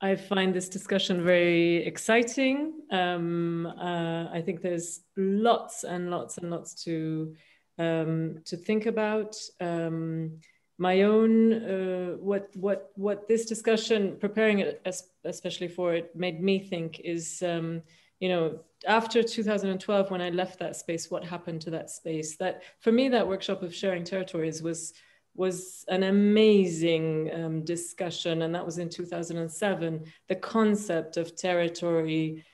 I find this discussion very exciting. Um, uh, I think there's lots and lots and lots to um, to think about. Um, my own uh, what what what this discussion preparing it especially for it made me think is um, you know after 2012 when i left that space what happened to that space that for me that workshop of sharing territories was was an amazing um, discussion and that was in 2007 the concept of territory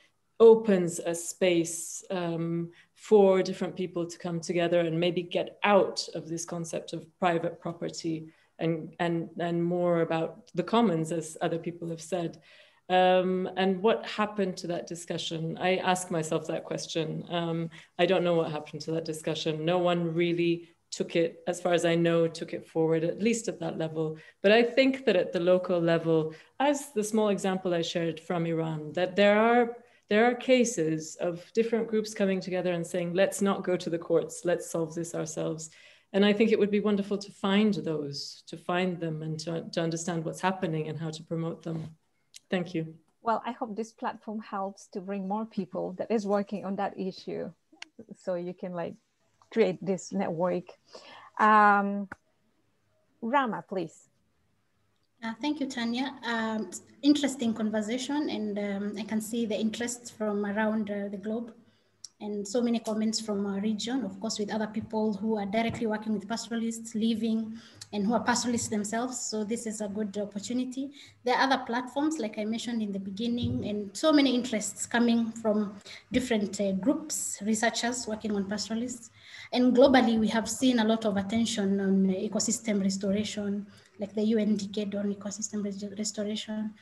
opens a space um, for different people to come together and maybe get out of this concept of private property and and and more about the commons as other people have said. Um, and what happened to that discussion? I ask myself that question. Um, i don't know what happened to that discussion. No one really took it as far as i know took it forward at least at that level but i think that at the local level as the small example i shared from iran that there are there are cases of different groups coming together and saying, let's not go to the courts, let's solve this ourselves. And I think it would be wonderful to find those, to find them and to, to understand what's happening and how to promote them. Thank you. Well, I hope this platform helps to bring more people that is working on that issue. So you can like create this network. Um, Rahma, please. Uh, thank you, Tanya. Um, interesting conversation, and um, I can see the interest from around uh, the globe. and so many comments from our region, of course, with other people who are directly working with pastoralists, living, and who are pastoralists themselves. So this is a good opportunity. There are other platforms, like I mentioned in the beginning, and so many interests coming from different uh, groups, researchers working on pastoralists. And globally, we have seen a lot of attention on ecosystem restoration, like the UN Decade on Ecosystem Restoration.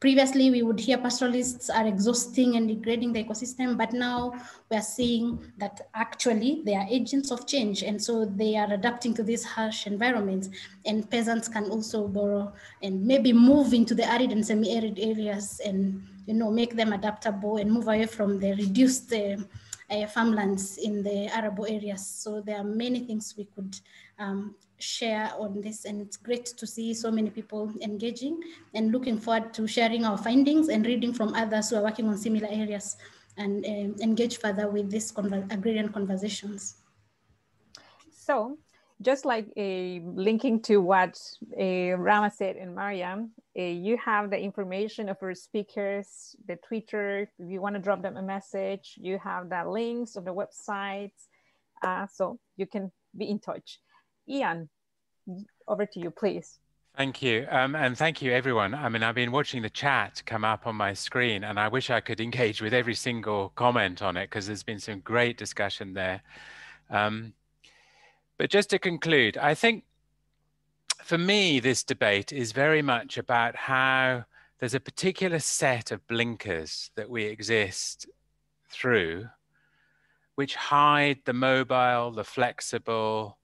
Previously, we would hear pastoralists are exhausting and degrading the ecosystem, but now we are seeing that actually they are agents of change. And so they are adapting to these harsh environments. And peasants can also borrow and maybe move into the arid and semi-arid areas and you know make them adaptable and move away from the reduced uh, uh, farmlands in the arable areas. So there are many things we could um, share on this and it's great to see so many people engaging and looking forward to sharing our findings and reading from others who are working on similar areas and uh, engage further with these conver agrarian conversations. So just like uh, linking to what uh, Rahma said and Mariam, uh, you have the information of our speakers, the Twitter, if you want to drop them a message, you have the links of the websites, uh, so you can be in touch. Ian, over to you, please. Thank you. Um, and thank you, everyone. I mean, I've been watching the chat come up on my screen, and I wish I could engage with every single comment on it because there's been some great discussion there. Um, but just to conclude, I think for me, this debate is very much about how there's a particular set of blinkers that we exist through, which hide the mobile, the flexible,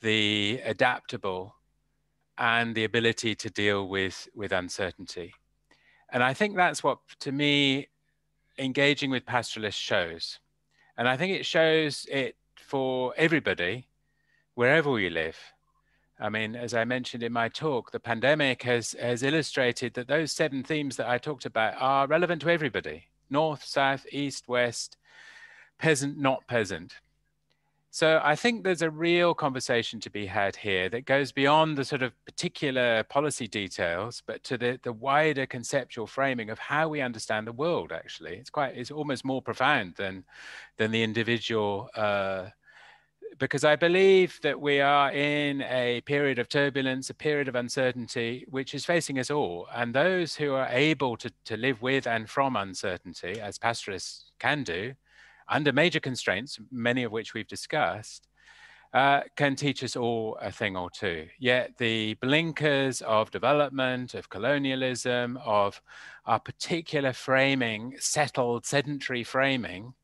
the adaptable and the ability to deal with, with uncertainty. And I think that's what, to me, engaging with pastoralists shows. And I think it shows it for everybody, wherever we live. I mean, as I mentioned in my talk, the pandemic has, has illustrated that those seven themes that I talked about are relevant to everybody north, south, east, west, peasant, not peasant. So I think there's a real conversation to be had here that goes beyond the sort of particular policy details, but to the, the wider conceptual framing of how we understand the world, actually. It's quite, it's almost more profound than, than the individual, uh, because I believe that we are in a period of turbulence, a period of uncertainty, which is facing us all. And those who are able to, to live with and from uncertainty, as pastoralists can do, under major constraints, many of which we've discussed, uh, can teach us all a thing or two. Yet the blinkers of development, of colonialism, of our particular framing, settled sedentary framing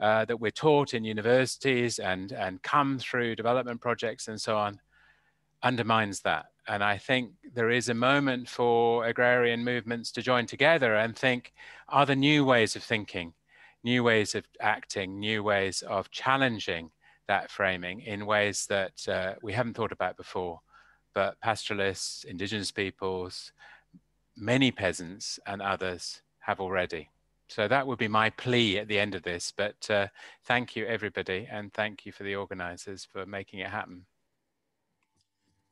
uh, that we're taught in universities and, and come through development projects and so on, undermines that. And I think there is a moment for agrarian movements to join together and think, are there new ways of thinking? new ways of acting, new ways of challenging that framing in ways that uh, we haven't thought about before. But pastoralists, indigenous peoples, many peasants and others have already. So that would be my plea at the end of this. But uh, thank you, everybody, and thank you for the organizers for making it happen.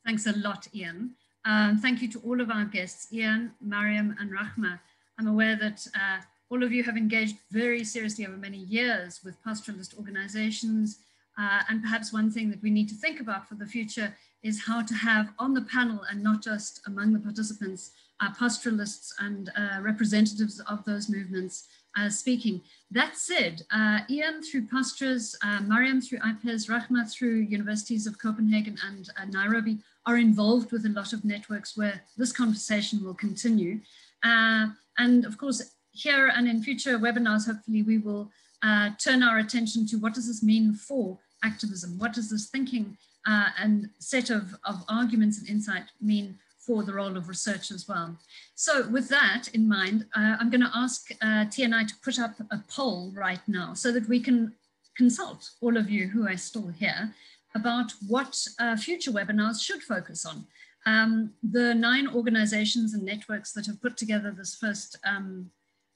Thanks a lot, Ian. Um, thank you to all of our guests, Ian, Mariam, and Rahma. I'm aware that uh, all of you have engaged very seriously over many years with pastoralist organizations. Uh, and perhaps one thing that we need to think about for the future is how to have on the panel and not just among the participants, uh, pastoralists and uh, representatives of those movements uh, speaking. That said, uh, Ian through Pastres, uh, Mariam through IPES, Rahma through universities of Copenhagen and Nairobi are involved with a lot of networks where this conversation will continue. and of course, here and in future webinars, hopefully we will uh, turn our attention to what does this mean for activism? What does this thinking uh, and set of, of arguments and insight mean for the role of research as well? So with that in mind, uh, I'm gonna ask uh, TNI to put up a poll right now so that we can consult all of you who are still here about what uh, future webinars should focus on. Um, the nine organizations and networks that have put together this first um,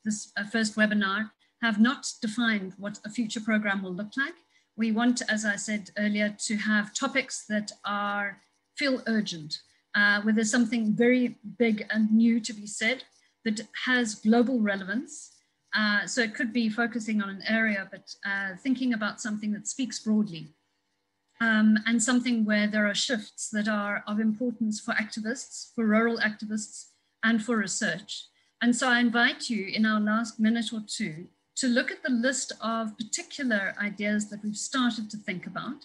this uh, first webinar have not defined what a future program will look like. We want, as I said earlier, to have topics that are feel urgent, uh, where there's something very big and new to be said that has global relevance Uh, so it could be focusing on an area, but uh, thinking about something that speaks broadly um, and something where there are shifts that are of importance for activists, for rural activists, and for research. And so I invite you in our last minute or two to look at the list of particular ideas that we've started to think about.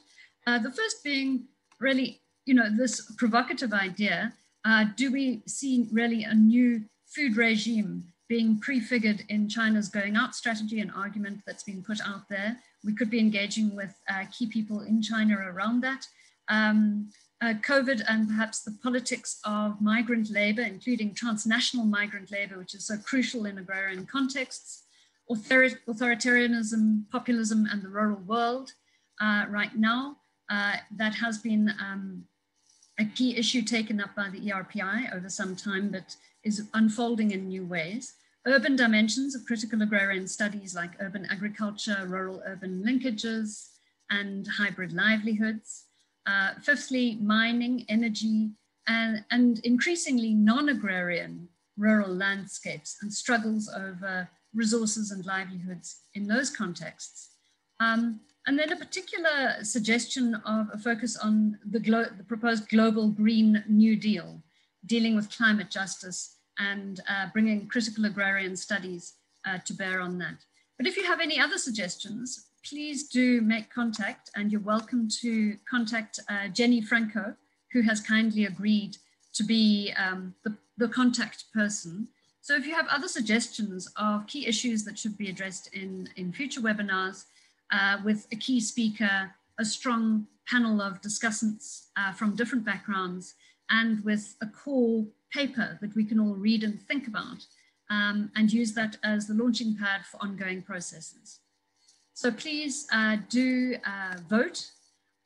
Uh, the first being really, you know, this provocative idea, uh, do we see really a new food regime being prefigured in China's going out strategy and argument that's been put out there. We could be engaging with uh, key people in China around that. Um, uh, COVID and perhaps the politics of migrant labor, including transnational migrant labor, which is so crucial in agrarian contexts, author authoritarianism, populism, and the rural world uh, right now. Uh, that has been um, a key issue taken up by the ERPI over some time, but is unfolding in new ways. Urban dimensions of critical agrarian studies like urban agriculture, rural-urban linkages, and hybrid livelihoods. Uh, fifthly, mining, energy, and, and increasingly non-agrarian rural landscapes and struggles over resources and livelihoods in those contexts. Um, and then a particular suggestion of a focus on the, the, proposed global Green New Deal, dealing with climate justice and uh, bringing critical agrarian studies uh, to bear on that. But if you have any other suggestions, please do make contact and you're welcome to contact uh, Jenny Franco, who has kindly agreed to be um, the, the contact person. So if you have other suggestions of key issues that should be addressed in, in future webinars, uh, with a key speaker, a strong panel of discussants uh, from different backgrounds, and with a core paper that we can all read and think about, um, and use that as the launching pad for ongoing processes. So please uh, do uh, vote,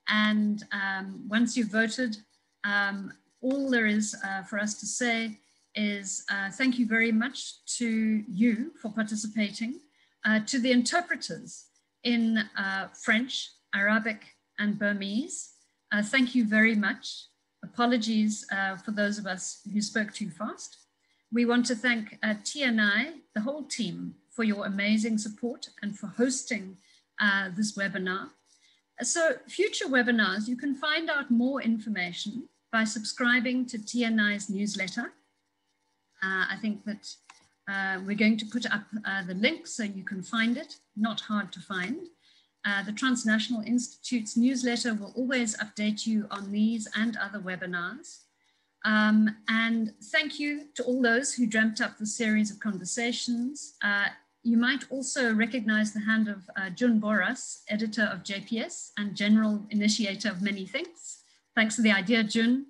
and um, once you've voted, um, all there is uh, for us to say is uh, thank you very much to you for participating, to the interpreters in uh, French, Arabic, and Burmese. Uh, thank you very much. Apologies uh, for those of us who spoke too fast. We want to thank uh, TNI, the whole team, for your amazing support and for hosting uh, this webinar. So future webinars, you can find out more information by subscribing to TNI's newsletter. I think that uh, we're going to put up uh, the link so you can find it, not hard to find. Uh, the Transnational Institute's newsletter will always update you on these and other webinars. Um, and thank you to all those who dreamt up the series of conversations. Uh, you might also recognize the hand of uh, Jun Borras, editor of JPS and general initiator of many things. Thanks for the idea, Jun.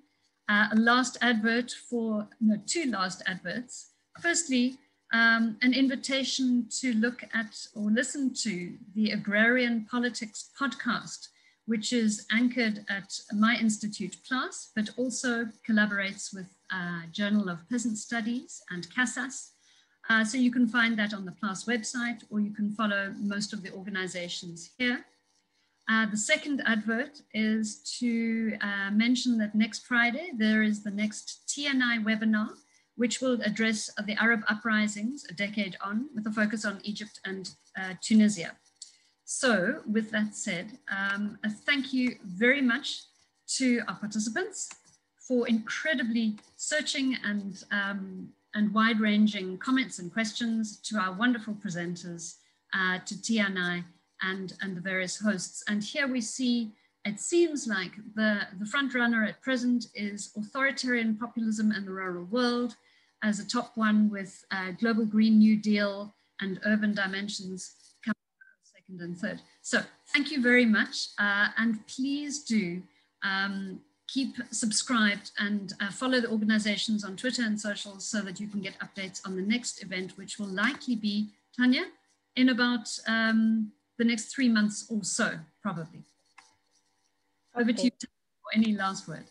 Uh, a last advert for, no, two last adverts. Firstly, um, an invitation to look at or listen to the Agrarian Politics podcast, which is anchored at my institute PLAS, but also collaborates with uh, Journal of Peasant Studies and CASAS. Uh, so you can find that on the PLAS website, or you can follow most of the organizations here. Uh, the second advert is to uh, mention that next Friday, there is the next TNI webinar, which will address the Arab uprisings a decade on with a focus on Egypt and uh, Tunisia. So with that said, um, a thank you very much to our participants for incredibly searching and, um, and wide-ranging comments and questions to our wonderful presenters, uh, to TNI and, and the various hosts. And here we see, it seems like the, the front runner at present is authoritarian populism and the rural world, as a top one with uh, Global Green New Deal and Urban Dimensions coming second and third. So thank you very much. Uh, and please do um, keep subscribed and uh, follow the organizations on Twitter and socials so that you can get updates on the next event, which will likely be, Tanya, in about um, the next three months or so, probably. Over okay. to you for any last word.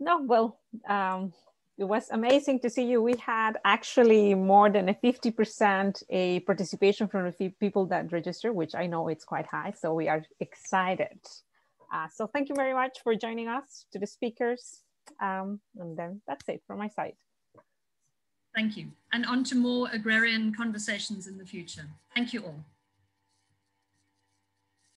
No, well, um, it was amazing to see you. We had actually more than a 50% a participation from the people that register, which I know it's quite high. So we are excited. Uh, so thank you very much for joining us to the speakers. Um, and then that's it from my side. Thank you. And on to more agrarian conversations in the future. Thank you all.